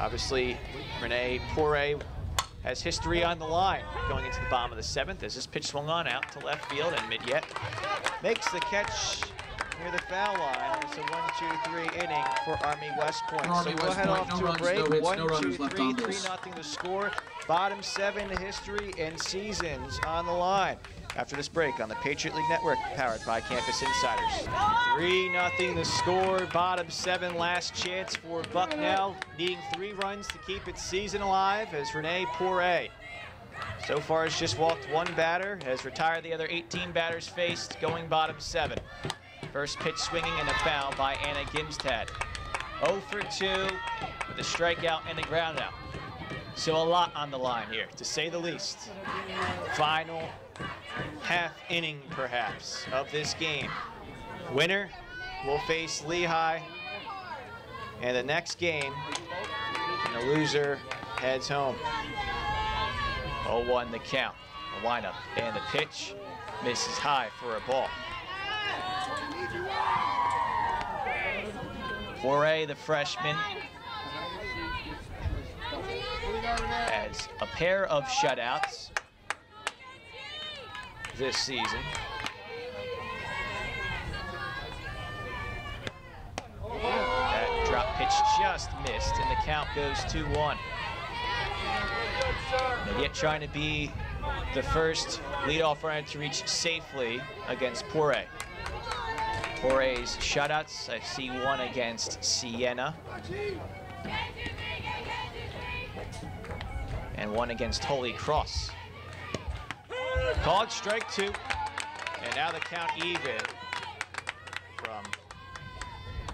Speaker 1: Obviously, Renee Poirier has history on the line going into the bottom of the seventh as this pitch swung on out to left field and Midyet makes the catch near the foul line. It's a one, two, three inning for Army West Point.
Speaker 2: Army
Speaker 1: so we'll
Speaker 2: West
Speaker 1: head
Speaker 2: Point,
Speaker 1: off
Speaker 2: no
Speaker 1: to
Speaker 2: runs,
Speaker 1: a break.
Speaker 2: no hits,
Speaker 1: one,
Speaker 2: no
Speaker 1: two, three, three nothing to score. Bottom seven history and seasons on the line. After this break on the Patriot League Network, powered by Campus Insiders. 3 nothing the score, bottom seven, last chance for Bucknell, needing three runs to keep its season alive as Renee Poirier so far has just walked one batter, has retired the other 18 batters faced, going bottom seven. First pitch swinging and a foul by Anna Gimstad. 0 for 2 with a strikeout and a ground out. So a lot on the line here, to say the least. Final half inning, perhaps, of this game. Winner, will face Lehigh. And the next game, and the loser heads home. 0-1 the count. The lineup and the pitch misses high for a ball. Poirier, the freshman, has a pair of shutouts this season. That drop pitch just missed, and the count goes 2-1. Yet trying to be the first leadoff runner to reach safely against Poirier. Poirier's shutouts, I see one against Siena. And one against Holy Cross. Called strike two. And now the count even from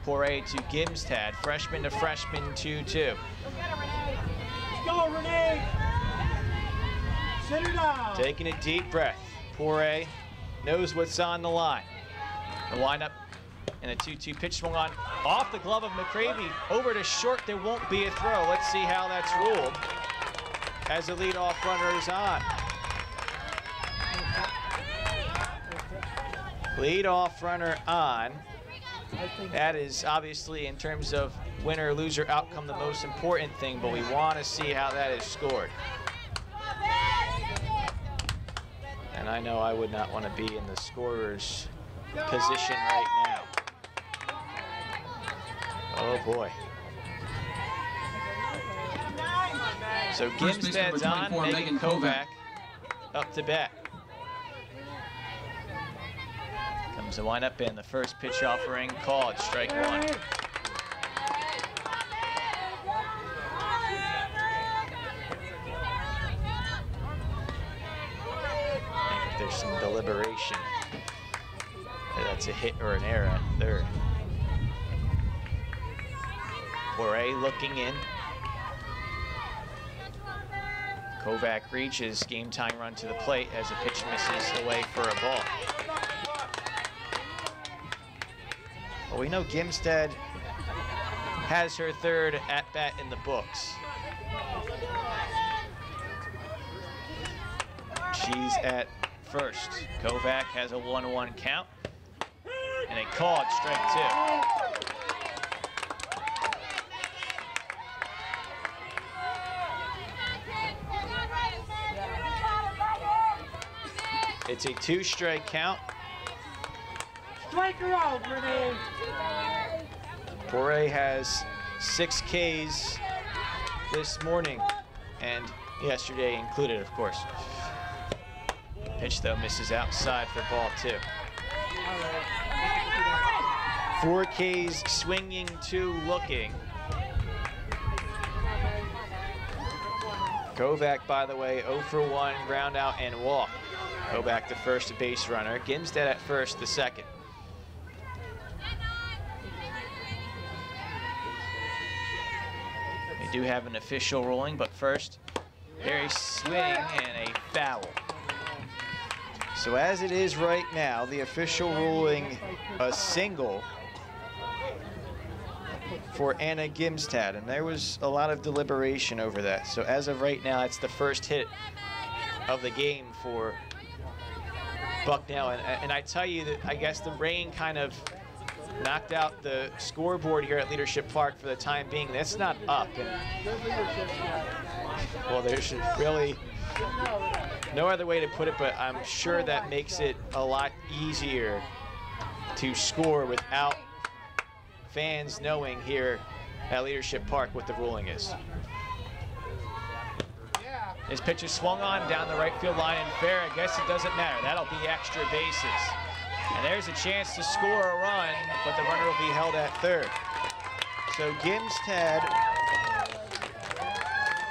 Speaker 1: Poirier to Gimstad. Freshman to freshman, 2-2.
Speaker 3: Go, Renee! Sit her down.
Speaker 1: Taking a deep breath. Poirier knows what's on the line. The windup and a 2-2 pitch swung on off the glove of McCravey. Over to short, there won't be a throw. Let's see how that's ruled as the leadoff runner is on. Leadoff runner on. That is obviously, in terms of winner loser outcome, the most important thing, but we want to see how that is scored. And I know I would not want to be in the scorer's position right now. Oh boy. So Gimstad's on,
Speaker 2: 24,
Speaker 1: Megan Kovac up to bat. Comes the windup and the first pitch offering called, strike one. There's some deliberation. That's a hit or an error at third. Poirier looking in. Kovac reaches game tying run to the plate as the pitch misses away for a ball. Well, we know Gimstad has her third at bat in the books. She's at first. Kovac has a 1-1 count and a called strike two. It's a two strike count.
Speaker 3: Strike her out, Renee.
Speaker 1: Poirier has six Ks this morning and yesterday included, of course. Pitch though misses outside for ball two. Four Ks swinging, two looking. Kovac, by the way, 0 for 1, ground out and walk. Back to first base runner. Gimstad at first, the second. They do have an official ruling, but first, very swing and a foul. So as it is right now, the official ruling a single for Anna Gimstad, and there was a lot of deliberation over that. So as of right now, it's the first hit of the game for Bucknell, and, and I tell you that I guess the rain kind of knocked out the scoreboard here at Leadership Park for the time being. That's not up, and well, there's really no other way to put it, but I'm sure that makes it a lot easier to score without fans knowing here at Leadership Park what the ruling is. His pitch is swung on down the right field line and fair. I guess it doesn't matter. That'll be extra bases. And there's a chance to score a run, but the runner will be held at third. So Gimstad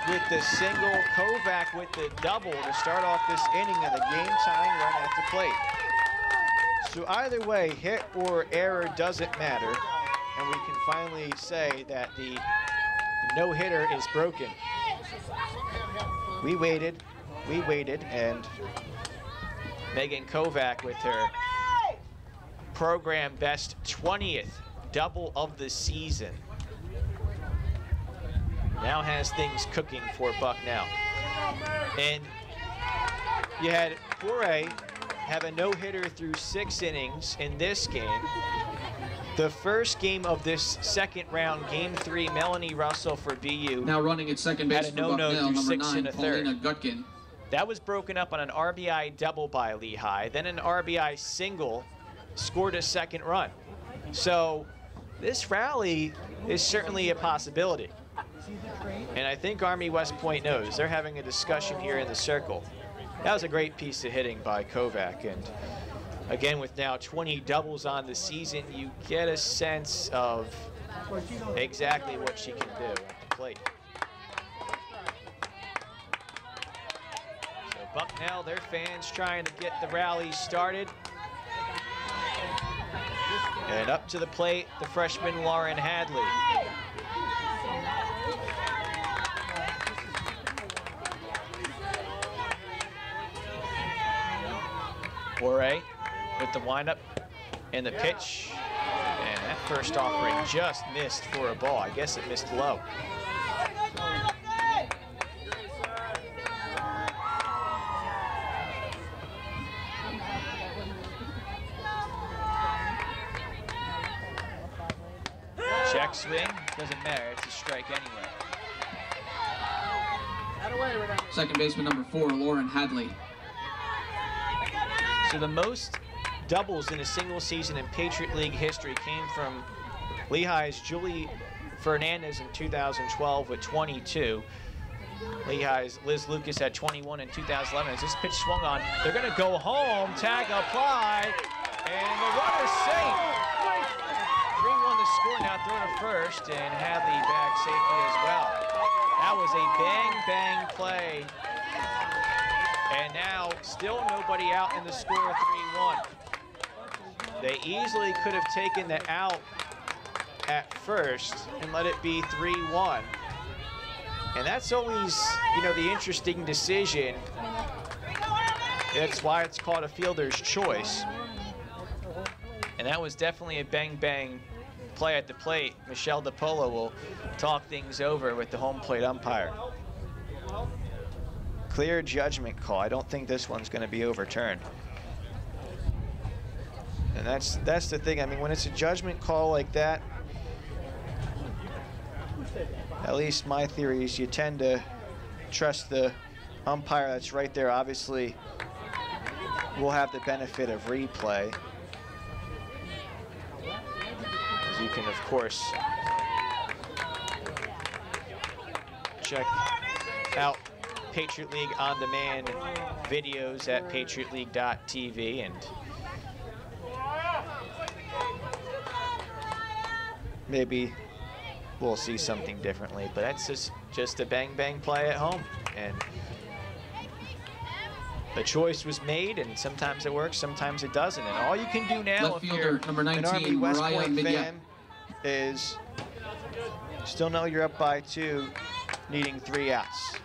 Speaker 1: with the single, Kovac with the double to start off this inning of the game-tying run at the plate. So either way, hit or error doesn't matter, and we can finally say that the no-hitter is broken. We waited, we waited, and Megan Kovac with her program best 20th double of the season. Now has things cooking for Bucknell. And you had Poirier have a no-hitter through six innings in this game. The first game of this second round, game three, Melanie Russell for BU.
Speaker 2: Now running at second base
Speaker 1: Had a
Speaker 2: for
Speaker 1: no-no through
Speaker 2: number
Speaker 1: six
Speaker 2: nine,
Speaker 1: and a third.
Speaker 2: Gutkin.
Speaker 1: That was broken up on an RBI double by Lehigh, then an RBI single, scored a second run. So this rally is certainly a possibility. And I think Army West Point knows. They're having a discussion here in the circle. That was a great piece of hitting by Kovac. And again, with now 20 doubles on the season, you get a sense of exactly what she can do at the plate. So Bucknell, their fans trying to get the rally started. And up to the plate, the freshman Lauren Hadley. Poirier with the windup and the pitch. And that first offering just missed for a ball. I guess it missed low. Check swing, doesn't matter, it's a strike anyway.
Speaker 2: Second baseman number four, Lauren Hadley.
Speaker 1: So the most doubles in a single season in Patriot League history came from Lehigh's Julie Fernandez in 2012 with 22. Lehigh's Liz Lucas had 21 in 2011. As this pitch swung on, they're going to go home, tag apply, and the runner's safe. 3-1 the score now throw to first, and Hadley back safely as well. That was a bang-bang play and now, still nobody out in the score 3-1. They easily could have taken the out at first and let it be 3-1. And that's always, you know, the interesting decision. That's why it's called a fielder's choice. And that was definitely a bang-bang play at the plate. Michelle DePolo will talk things over with the home plate umpire clear judgment call. I don't think this one's going to be overturned. And that's that's the thing. I mean, when it's a judgment call like that, at least my theory is you tend to trust the umpire that's right there. Obviously, we'll have the benefit of replay. As you can, of course, check out Patriot League On Demand videos at patriotleague.tv and maybe we'll see something differently, but that's just, just a bang bang play at home. And the choice was made, and sometimes it works, sometimes it doesn't. And all you can do now
Speaker 2: Left
Speaker 1: if
Speaker 2: fielder,
Speaker 1: you're
Speaker 2: number
Speaker 1: an
Speaker 2: 19,
Speaker 1: Army West
Speaker 2: Mariah
Speaker 1: Point fan is still know you're up by two, needing three outs.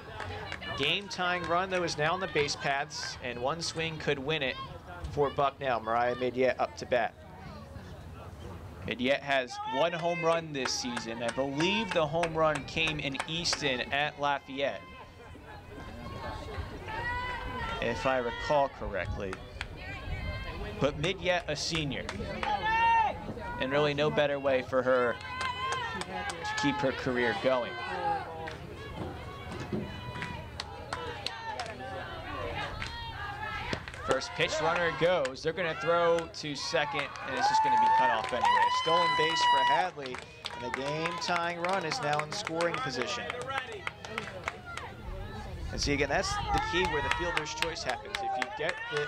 Speaker 1: Game tying run though is now on the base paths, and one swing could win it for Bucknell. Mariah Midyet up to bat. Midyet has one home run this season. I believe the home run came in Easton at Lafayette. If I recall correctly. But Midyet a senior. And really no better way for her to keep her career going. First pitch runner goes. They're going to throw to second, and it's just going to be cut off anyway. Stolen base for Hadley, and the game-tying run is now in scoring position. And see, again, that's the key where the fielder's choice happens. If you get the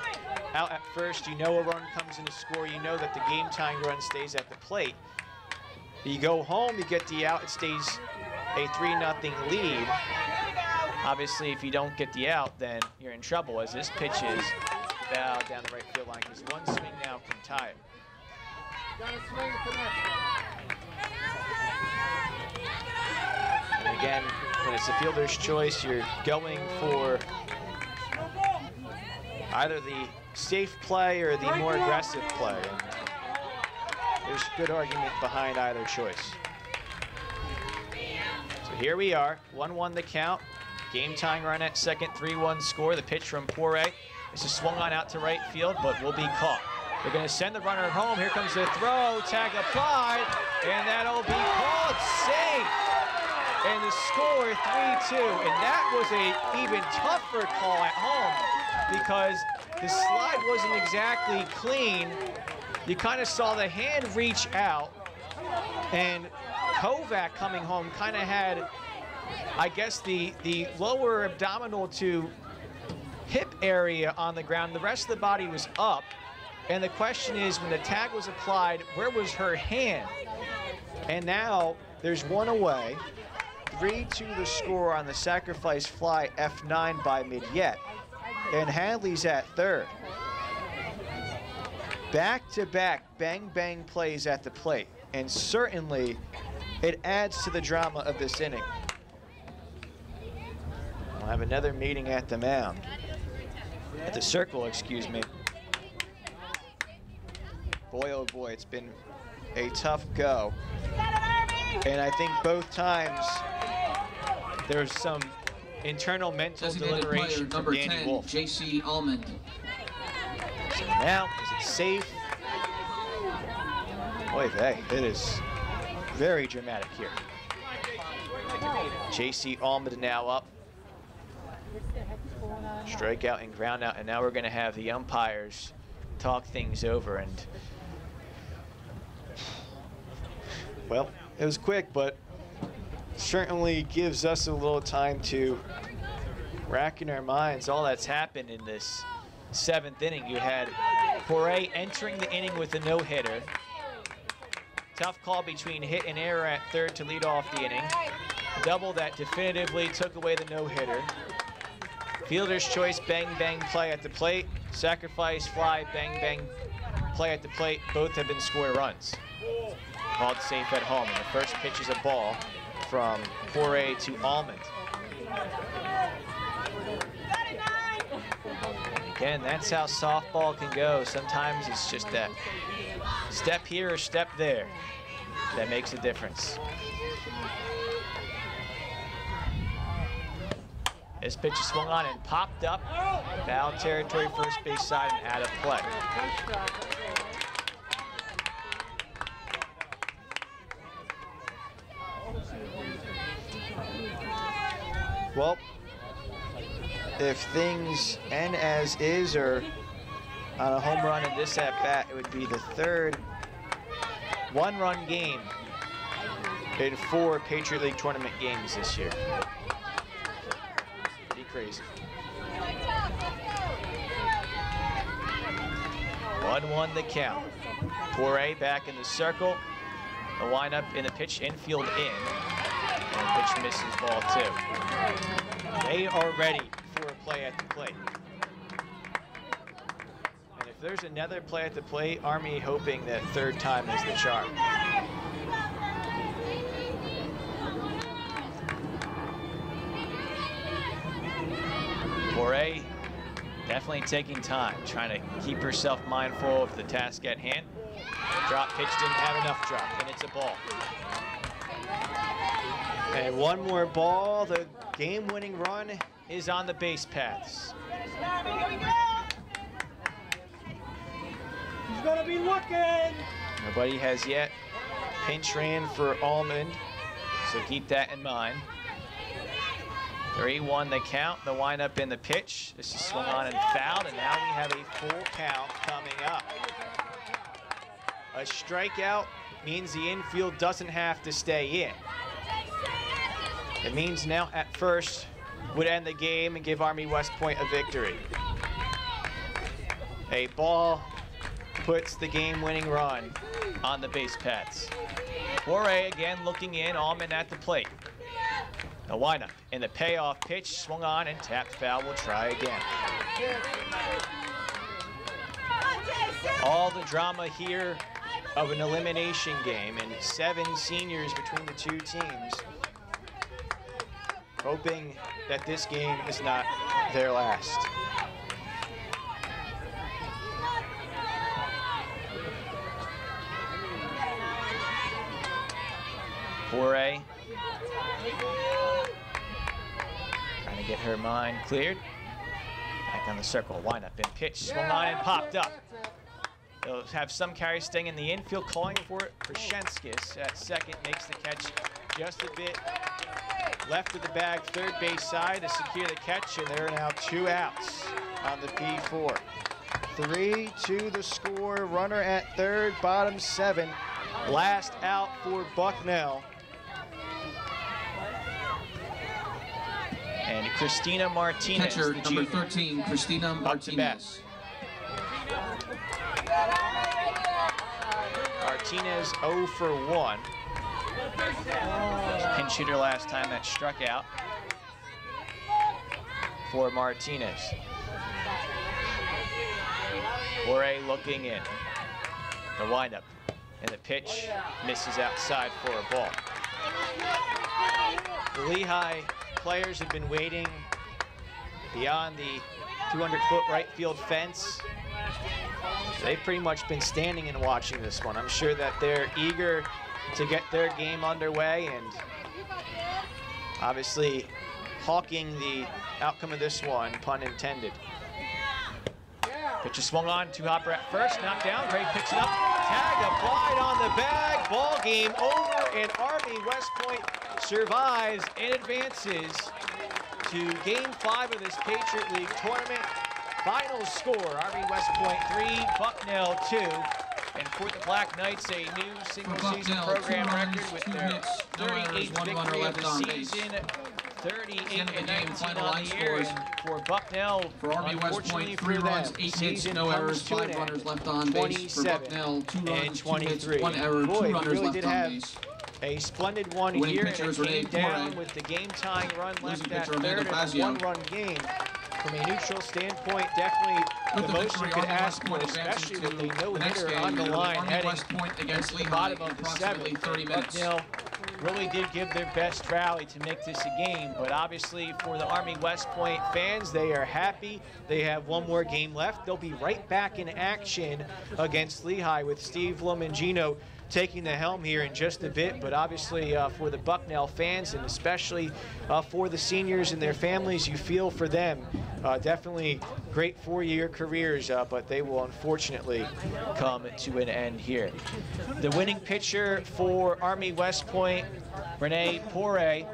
Speaker 1: out at first, you know a run comes in to score, you know that the game-tying run stays at the plate. You go home, you get the out, it stays a 3 nothing lead. Obviously, if you don't get the out, then you're in trouble as this pitch is foul down the right field line because one swing now can tie it. And again, when it's a fielder's choice, you're going for either the safe play or the more aggressive play. There's good argument behind either choice. So here we are, 1-1 the count. Game tying run at second, 3-1 score. The pitch from Poirier. This is swung on out to right field, but will be caught. They're going to send the runner home. Here comes the throw, tag applied, and that'll be called safe. And the score 3-2. And that was a even tougher call at home because the slide wasn't exactly clean. You kind of saw the hand reach out, and Kovac coming home kind of had, I guess, the, the lower abdominal to hip area on the ground. The rest of the body was up. And the question is, when the tag was applied, where was her hand? And now there's one away. 3-2 the score on the sacrifice fly F9 by Midyet. And Hadley's at third. Back-to-back bang-bang plays at the plate. And certainly it adds to the drama of this inning. We'll have another meeting at the mound. At the circle, excuse me. Boy, oh boy, it's been a tough go. And I think both times there's some internal mental
Speaker 2: Designated
Speaker 1: deliberation from
Speaker 2: number
Speaker 1: Danny
Speaker 2: 10,
Speaker 1: Wolf.
Speaker 2: J.C. Almond.
Speaker 1: So now, is it safe? Boy, vey, it is very dramatic here. J.C. Almond now up. Strikeout and ground out, and now we're going to have the umpires talk things over. And well, it was quick, but certainly gives us a little time to rack in our minds all that's happened in this seventh inning. You had Poirier entering the inning with a no-hitter. Tough call between hit and error at third to lead off the inning. Double that definitively took away the no-hitter. Fielder's choice, bang, bang play at the plate. Sacrifice, fly, bang, bang play at the plate. Both have been score runs. Called safe at home. And the first pitch is a ball from Poirier to Almond. Again, that's how softball can go. Sometimes it's just that step here or step there that makes a difference. This pitch is swung on and popped up. Foul territory, first base side, and out of play. Well, if things end as is or on a home run in this at bat, it would be the third one run game in four Patriot League tournament games this year. Crazy. 1-1 the count. Poirier back in the circle. The windup in the pitch infield in. And pitch misses ball two. They are ready for a play at the plate. And if there's another play at the plate, Army hoping that third time is the charm. Poirier definitely taking time, trying to keep herself mindful of the task at hand. Drop pitch didn't have enough drop, and it's a ball. And one more ball, the game-winning run is on the base paths.
Speaker 3: He's gonna be looking.
Speaker 1: Nobody has yet pinch ran for Almond, so keep that in mind. 3-1 the count, the windup in the pitch. This is swung on and fouled, and now we have a full count coming up. A strikeout means the infield doesn't have to stay in. It means now at first would end the game and give Army West Point a victory. A ball puts the game-winning run on the base paths. Poirier again looking in, Almond at the plate. The windup and the payoff pitch swung on and tapped foul. We'll try again. All the drama here of an elimination game and seven seniors between the two teams. Hoping that this game is not their last. Poirier. To get her mind cleared. Back on the circle, wind up and pitch, swung on and popped up. They'll have some carries staying in the infield, calling for it. Rashenskis at second makes the catch just a bit left of the bag, third base side to secure the catch, and there are now two outs on the P4. Three to the score, runner at third, bottom seven. Last out for Bucknell. And Christina Martinez,
Speaker 2: Catcher number
Speaker 1: junior.
Speaker 2: 13, Christina. Martinez.
Speaker 1: Martinez 0 for 1. Pinch hitter last time that struck out for Martinez. Bore looking in. The windup and the pitch misses outside for a ball. Lehigh players have been waiting beyond the 200 foot right field fence They've pretty much been standing and watching this one. I'm sure that they're eager to get their game underway and obviously hawking the outcome of this one, pun intended. Pitch is swung on to Hopper at first, knocked down, Gray picks it up, tag applied on the bag, ball game over, and Army West Point survives and advances to game five of this Patriot League tournament. Final score, Army West Point three, Bucknell two. And for the Black Knights, a new single season
Speaker 2: Bucknell,
Speaker 1: program record with their
Speaker 2: hits, no
Speaker 1: 38th
Speaker 2: one runner
Speaker 1: victory of
Speaker 2: left
Speaker 1: the season. 38
Speaker 2: the
Speaker 1: and
Speaker 2: game,
Speaker 1: 19
Speaker 2: final
Speaker 1: on the year.
Speaker 2: scores.
Speaker 1: For Bucknell,
Speaker 2: For Army West Point, three runs, eight hits, no errors, five runners left on base. For Bucknell, two runs, two hits, one error, two runners left on
Speaker 1: have
Speaker 2: base.
Speaker 1: A splendid one
Speaker 2: Winning
Speaker 1: here, and it came down
Speaker 2: Corey.
Speaker 1: with the game-tying run left
Speaker 2: Losing
Speaker 1: at third and a one-run game. From a neutral standpoint, definitely
Speaker 2: With
Speaker 1: the
Speaker 2: the
Speaker 1: most you could ask for,
Speaker 2: Point
Speaker 1: especially with
Speaker 2: the
Speaker 1: no-hitter on the line heading
Speaker 2: West Point against
Speaker 1: the
Speaker 2: Lehigh
Speaker 1: bottom of the seventh.
Speaker 2: 30 minutes.
Speaker 1: Bucknell really did give their best rally to make this a game, but obviously for the Army West Point fans, they are happy. They have one more game left. They'll be right back in action against Lehigh with Steve Lomangino taking the helm here in just a bit. But obviously uh, for the Bucknell fans and especially uh, for the seniors and their families, you feel for them. Uh, definitely great four-year careers, uh, but they will unfortunately come to an end here. The winning pitcher for Army West Point, Renee Poirier,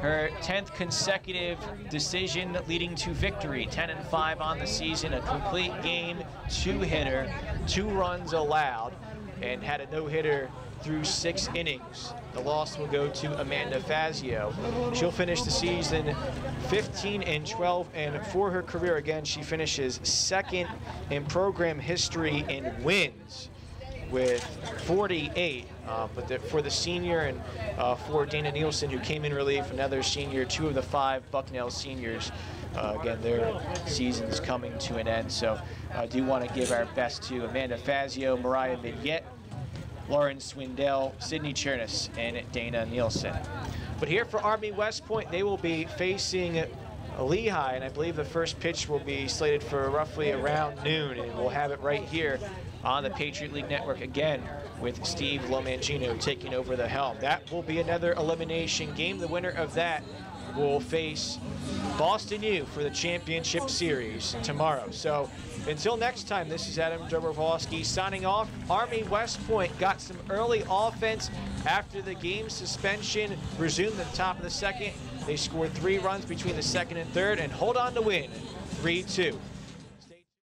Speaker 1: her 10th consecutive decision leading to victory, 10 and 5 on the season, a complete game, two-hitter, two runs allowed, and had a no-hitter through six innings. The loss will go to Amanda Fazio. She'll finish the season 15 and 12, and for her career, again, she finishes second in program history in wins with 48. Uh, but the, for the senior and uh, for Dana Nielsen, who came in relief, another senior, two of the five Bucknell seniors, uh, again, their season's coming to an end. So I do want to give our best to Amanda Fazio, Mariah Midyet, Lauren Swindell, Sydney Chernis, and Dana Nielsen. But here for Army West Point, they will be facing Lehigh, and I believe the first pitch will be slated for roughly around noon, and we'll have it right here on the Patriot League Network again with Steve Lomangino taking over the helm. That will be another elimination game. The winner of that will face Boston U for the championship series tomorrow. So until next time, this is Adam Dobrovolsky signing off. Army West Point got some early offense after the game suspension resumed at the top of the second. They scored three runs between the second and third and hold on to win 3-2.